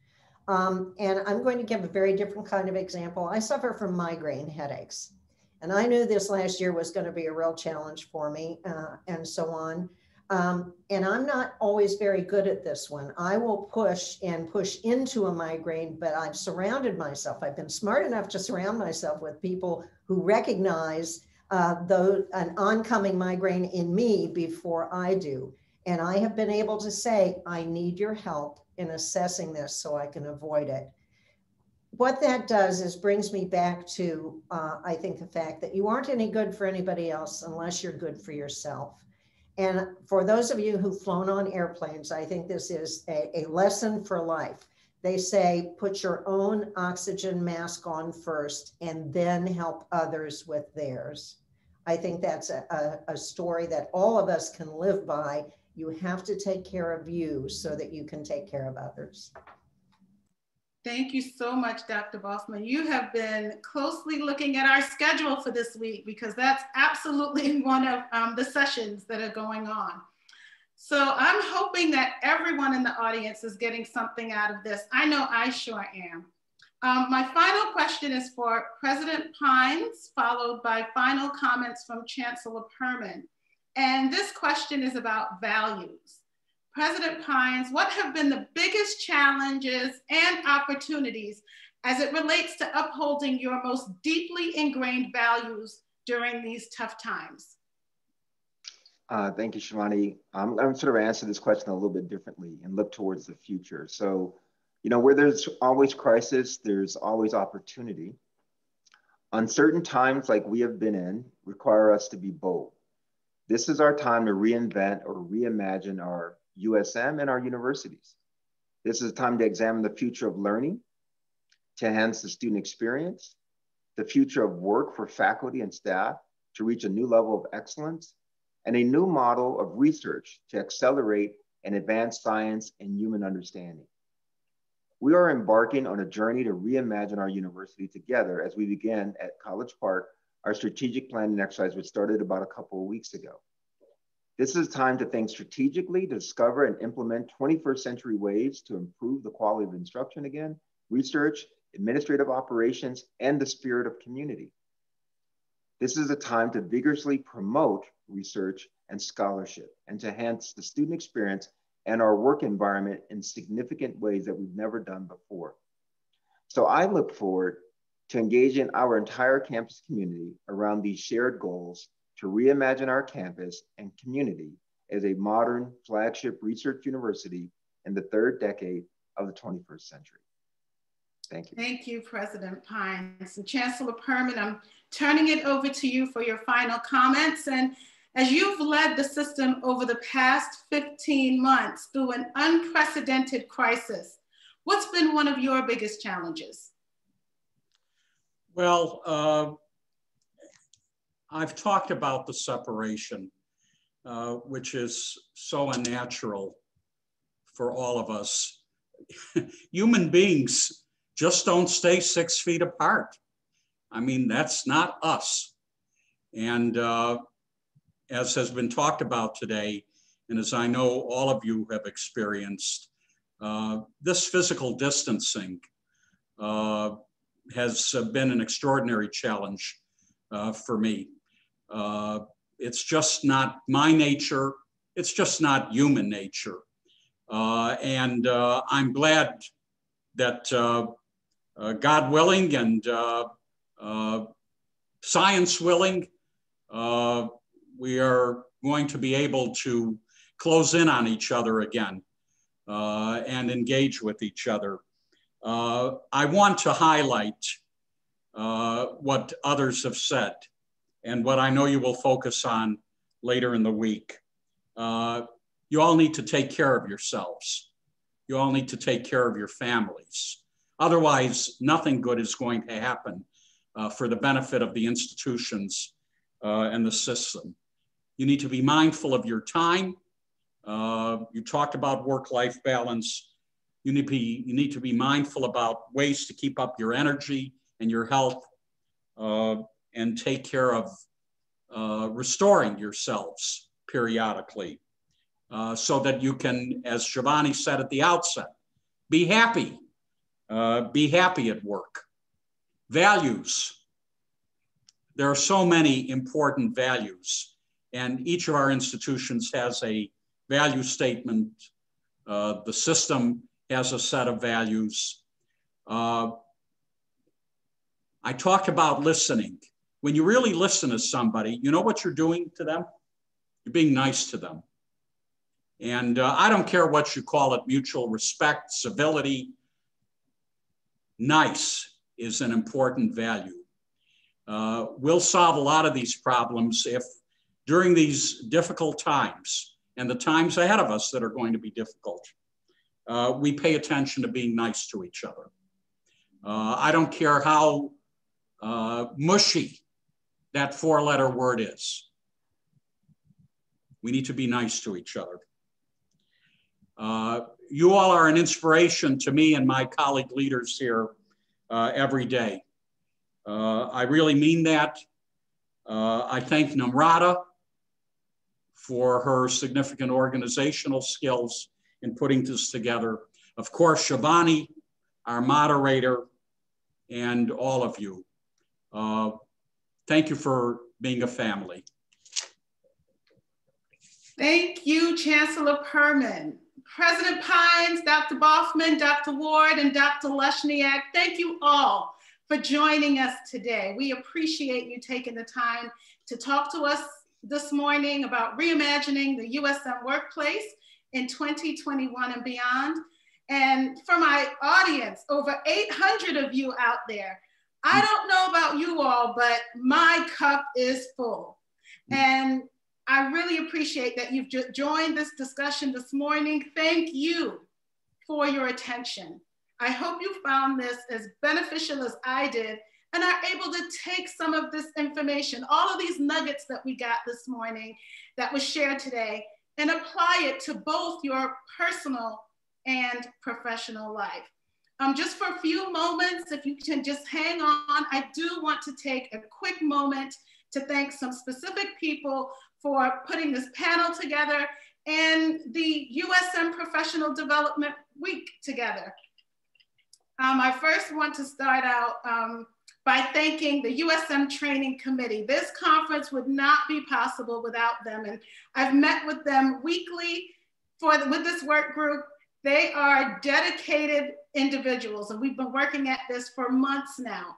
S4: Um, and I'm going to give a very different kind of example. I suffer from migraine headaches. And I knew this last year was going to be a real challenge for me uh, and so on. Um, and I'm not always very good at this one. I will push and push into a migraine, but I've surrounded myself. I've been smart enough to surround myself with people who recognize uh, the, an oncoming migraine in me before I do. And I have been able to say, I need your help in assessing this so I can avoid it. What that does is brings me back to, uh, I think, the fact that you aren't any good for anybody else unless you're good for yourself. And for those of you who've flown on airplanes, I think this is a, a lesson for life. They say put your own oxygen mask on first and then help others with theirs. I think that's a, a, a story that all of us can live by you have to take care of you so that you can take care of others.
S1: Thank you so much, Dr. Boughman. You have been closely looking at our schedule for this week because that's absolutely one of um, the sessions that are going on. So I'm hoping that everyone in the audience is getting something out of this. I know I sure am. Um, my final question is for President Pines, followed by final comments from Chancellor Perman. And this question is about values. President Pines, what have been the biggest challenges and opportunities as it relates to upholding your most deeply ingrained values during these tough times?
S5: Uh, thank you, Chevonie. I'm, I'm sort of answer this question a little bit differently and look towards the future. So, you know, where there's always crisis, there's always opportunity. Uncertain times like we have been in require us to be bold. This is our time to reinvent or reimagine our USM and our universities. This is a time to examine the future of learning, to enhance the student experience, the future of work for faculty and staff to reach a new level of excellence, and a new model of research to accelerate and advance science and human understanding. We are embarking on a journey to reimagine our university together as we begin at College Park our strategic planning exercise, which started about a couple of weeks ago. This is a time to think strategically, to discover and implement 21st century ways to improve the quality of instruction again, research, administrative operations, and the spirit of community. This is a time to vigorously promote research and scholarship and to enhance the student experience and our work environment in significant ways that we've never done before. So I look forward to engaging our entire campus community around these shared goals to reimagine our campus and community as a modern flagship research university in the third decade of the 21st century. Thank you.
S1: Thank you, President Pines. And Chancellor Perman, I'm turning it over to you for your final comments. And as you've led the system over the past 15 months through an unprecedented crisis, what's been one of your biggest challenges?
S6: Well, uh, I've talked about the separation, uh, which is so unnatural for all of us. Human beings just don't stay six feet apart. I mean, that's not us. And uh, as has been talked about today, and as I know all of you have experienced, uh, this physical distancing uh, has uh, been an extraordinary challenge uh, for me. Uh, it's just not my nature. It's just not human nature. Uh, and uh, I'm glad that uh, God willing and science willing, we are going to be able to close in on each other again and engage with each other. Uh, I want to highlight uh, what others have said and what I know you will focus on later in the week. Uh, you all need to take care of yourselves. You all need to take care of your families. Otherwise, nothing good is going to happen uh, for the benefit of the institutions uh, and the system. You need to be mindful of your time. Uh, you talked about work-life balance. You need, to be, you need to be mindful about ways to keep up your energy and your health uh, and take care of uh, restoring yourselves periodically uh, so that you can, as Chevonie said at the outset, be happy. Uh, be happy at work. Values. There are so many important values, and each of our institutions has a value statement. Uh, the system has a set of values. Uh, I talked about listening. When you really listen to somebody, you know what you're doing to them? You're being nice to them. And uh, I don't care what you call it mutual respect, civility. Nice is an important value. Uh, we'll solve a lot of these problems if during these difficult times and the times ahead of us that are going to be difficult, uh, we pay attention to being nice to each other. Uh, I don't care how uh, mushy that four letter word is. We need to be nice to each other. Uh, you all are an inspiration to me and my colleague leaders here uh, every day. Uh, I really mean that. I thank Namrata for her significant organizational skills in putting this together. Of course, Chevonie, our moderator, and all of you. Thank you for being a family.
S1: Thank you, Chancellor Perman. President Pines, Dr. Boughman, Dr. Ward, and Dr. Lushniak, thank you all for joining us today. We appreciate you taking the time to talk to us this morning about reimagining the USM workplace in 2021 and beyond. And for my audience, over 800 of you out there, I don't know about you all, but my cup is full. Mm. And I really appreciate that you've joined this discussion this morning. Thank you for your attention. I hope you found this as beneficial as I did and are able to take some of this information, all of these nuggets that we got this morning that was shared today, and apply it to both your personal and professional life. Um, just for a few moments, if you can just hang on, I do want to take a quick moment to thank some specific people for putting this panel together and the USM Professional Development Week together. Um, I first want to start out um, by thanking the USM Training Committee. This conference would not be possible without them. And I've met with them weekly for the, with this work group. They are dedicated individuals and we've been working at this for months now.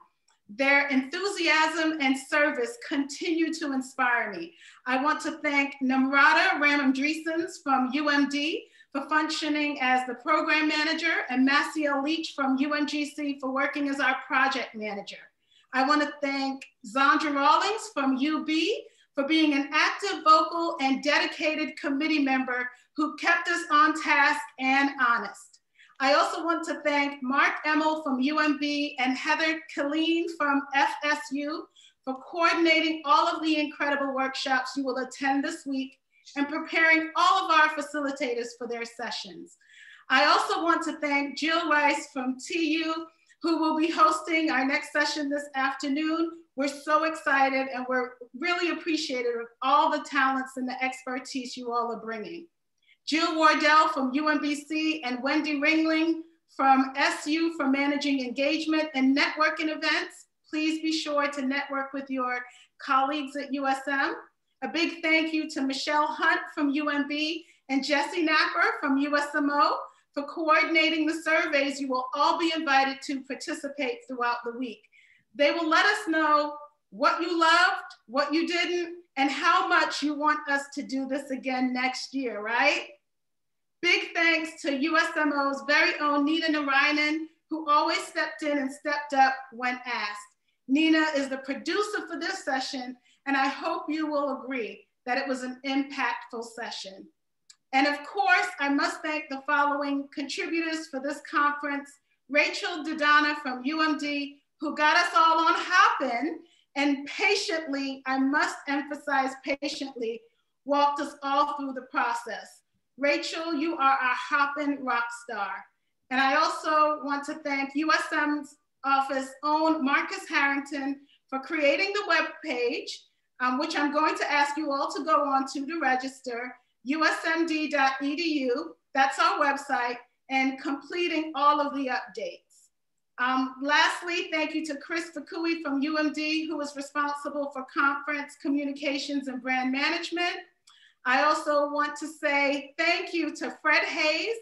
S1: Their enthusiasm and service continue to inspire me. I want to thank Namrata Ramandreesens from UMD for functioning as the program manager and Maciel Leach from UMGC for working as our project manager. I want to thank Zandra Rawlings from UB for being an active, vocal, and dedicated committee member who kept us on task and honest. I also want to thank Mark Emmel from UMB and Heather Killeen from FSU for coordinating all of the incredible workshops you will attend this week and preparing all of our facilitators for their sessions. I also want to thank Jill Rice from TU, who will be hosting our next session this afternoon. We're so excited and we're really appreciative of all the talents and the expertise you all are bringing. Jill Wardell from UMBC and Wendy Ringling from SU for managing engagement and networking events. Please be sure to network with your colleagues at USM. A big thank you to Michelle Hunt from UMB and Jesse Napper from USMO for coordinating the surveys you will all be invited to participate throughout the week. They will let us know what you loved, what you didn't, and how much you want us to do this again next year, right? Big thanks to USMO's very own Nina Narayanan, who always stepped in and stepped up when asked. Nina is the producer for this session, and I hope you will agree that it was an impactful session. And of course, I must thank the following contributors for this conference, Rachel Dodonna from UMD, who got us all on Hopin and patiently, I must emphasize patiently, walked us all through the process. Rachel, you are a hopping rock star. And I also want to thank USM's office own Marcus Harrington for creating the web page, um, which I'm going to ask you all to go on to to register, usmd.edu, that's our website, and completing all of the updates. Um, lastly, thank you to Chris Fakui from UMD, who is responsible for conference communications and brand management. I also want to say thank you to Fred Hayes,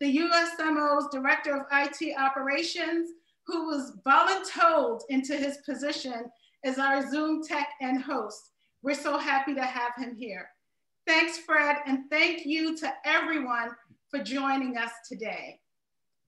S1: the USMO's Director of IT Operations, who was voluntold into his position as our Zoom tech and host. We're so happy to have him here. Thanks, Fred, and thank you to everyone for joining us today.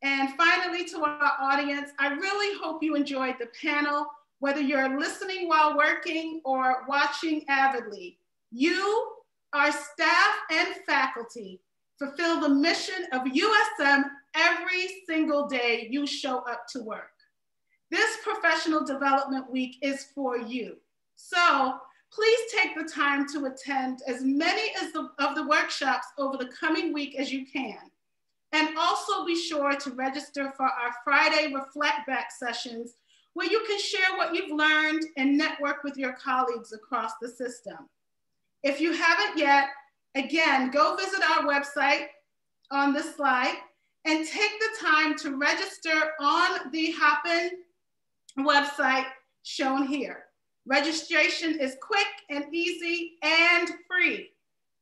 S1: And finally, to our audience, I really hope you enjoyed the panel, whether you're listening while working or watching avidly. You our staff and faculty fulfill the mission of USM every single day you show up to work. This professional development week is for you. So please take the time to attend as many as the, of the workshops over the coming week as you can. And also be sure to register for our Friday Reflect Back sessions where you can share what you've learned and network with your colleagues across the system. If you haven't yet, again, go visit our website on this slide and take the time to register on the Hopin website shown here. Registration is quick and easy and free.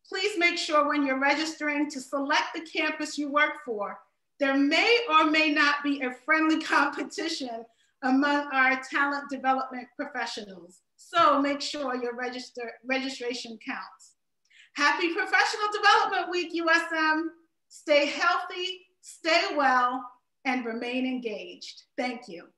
S1: Please make sure when you're registering to select the campus you work for. There may or may not be a friendly competition among our talent development professionals. So make sure your register, registration counts. Happy Professional Development Week, USM. Stay healthy, stay well, and remain engaged. Thank you.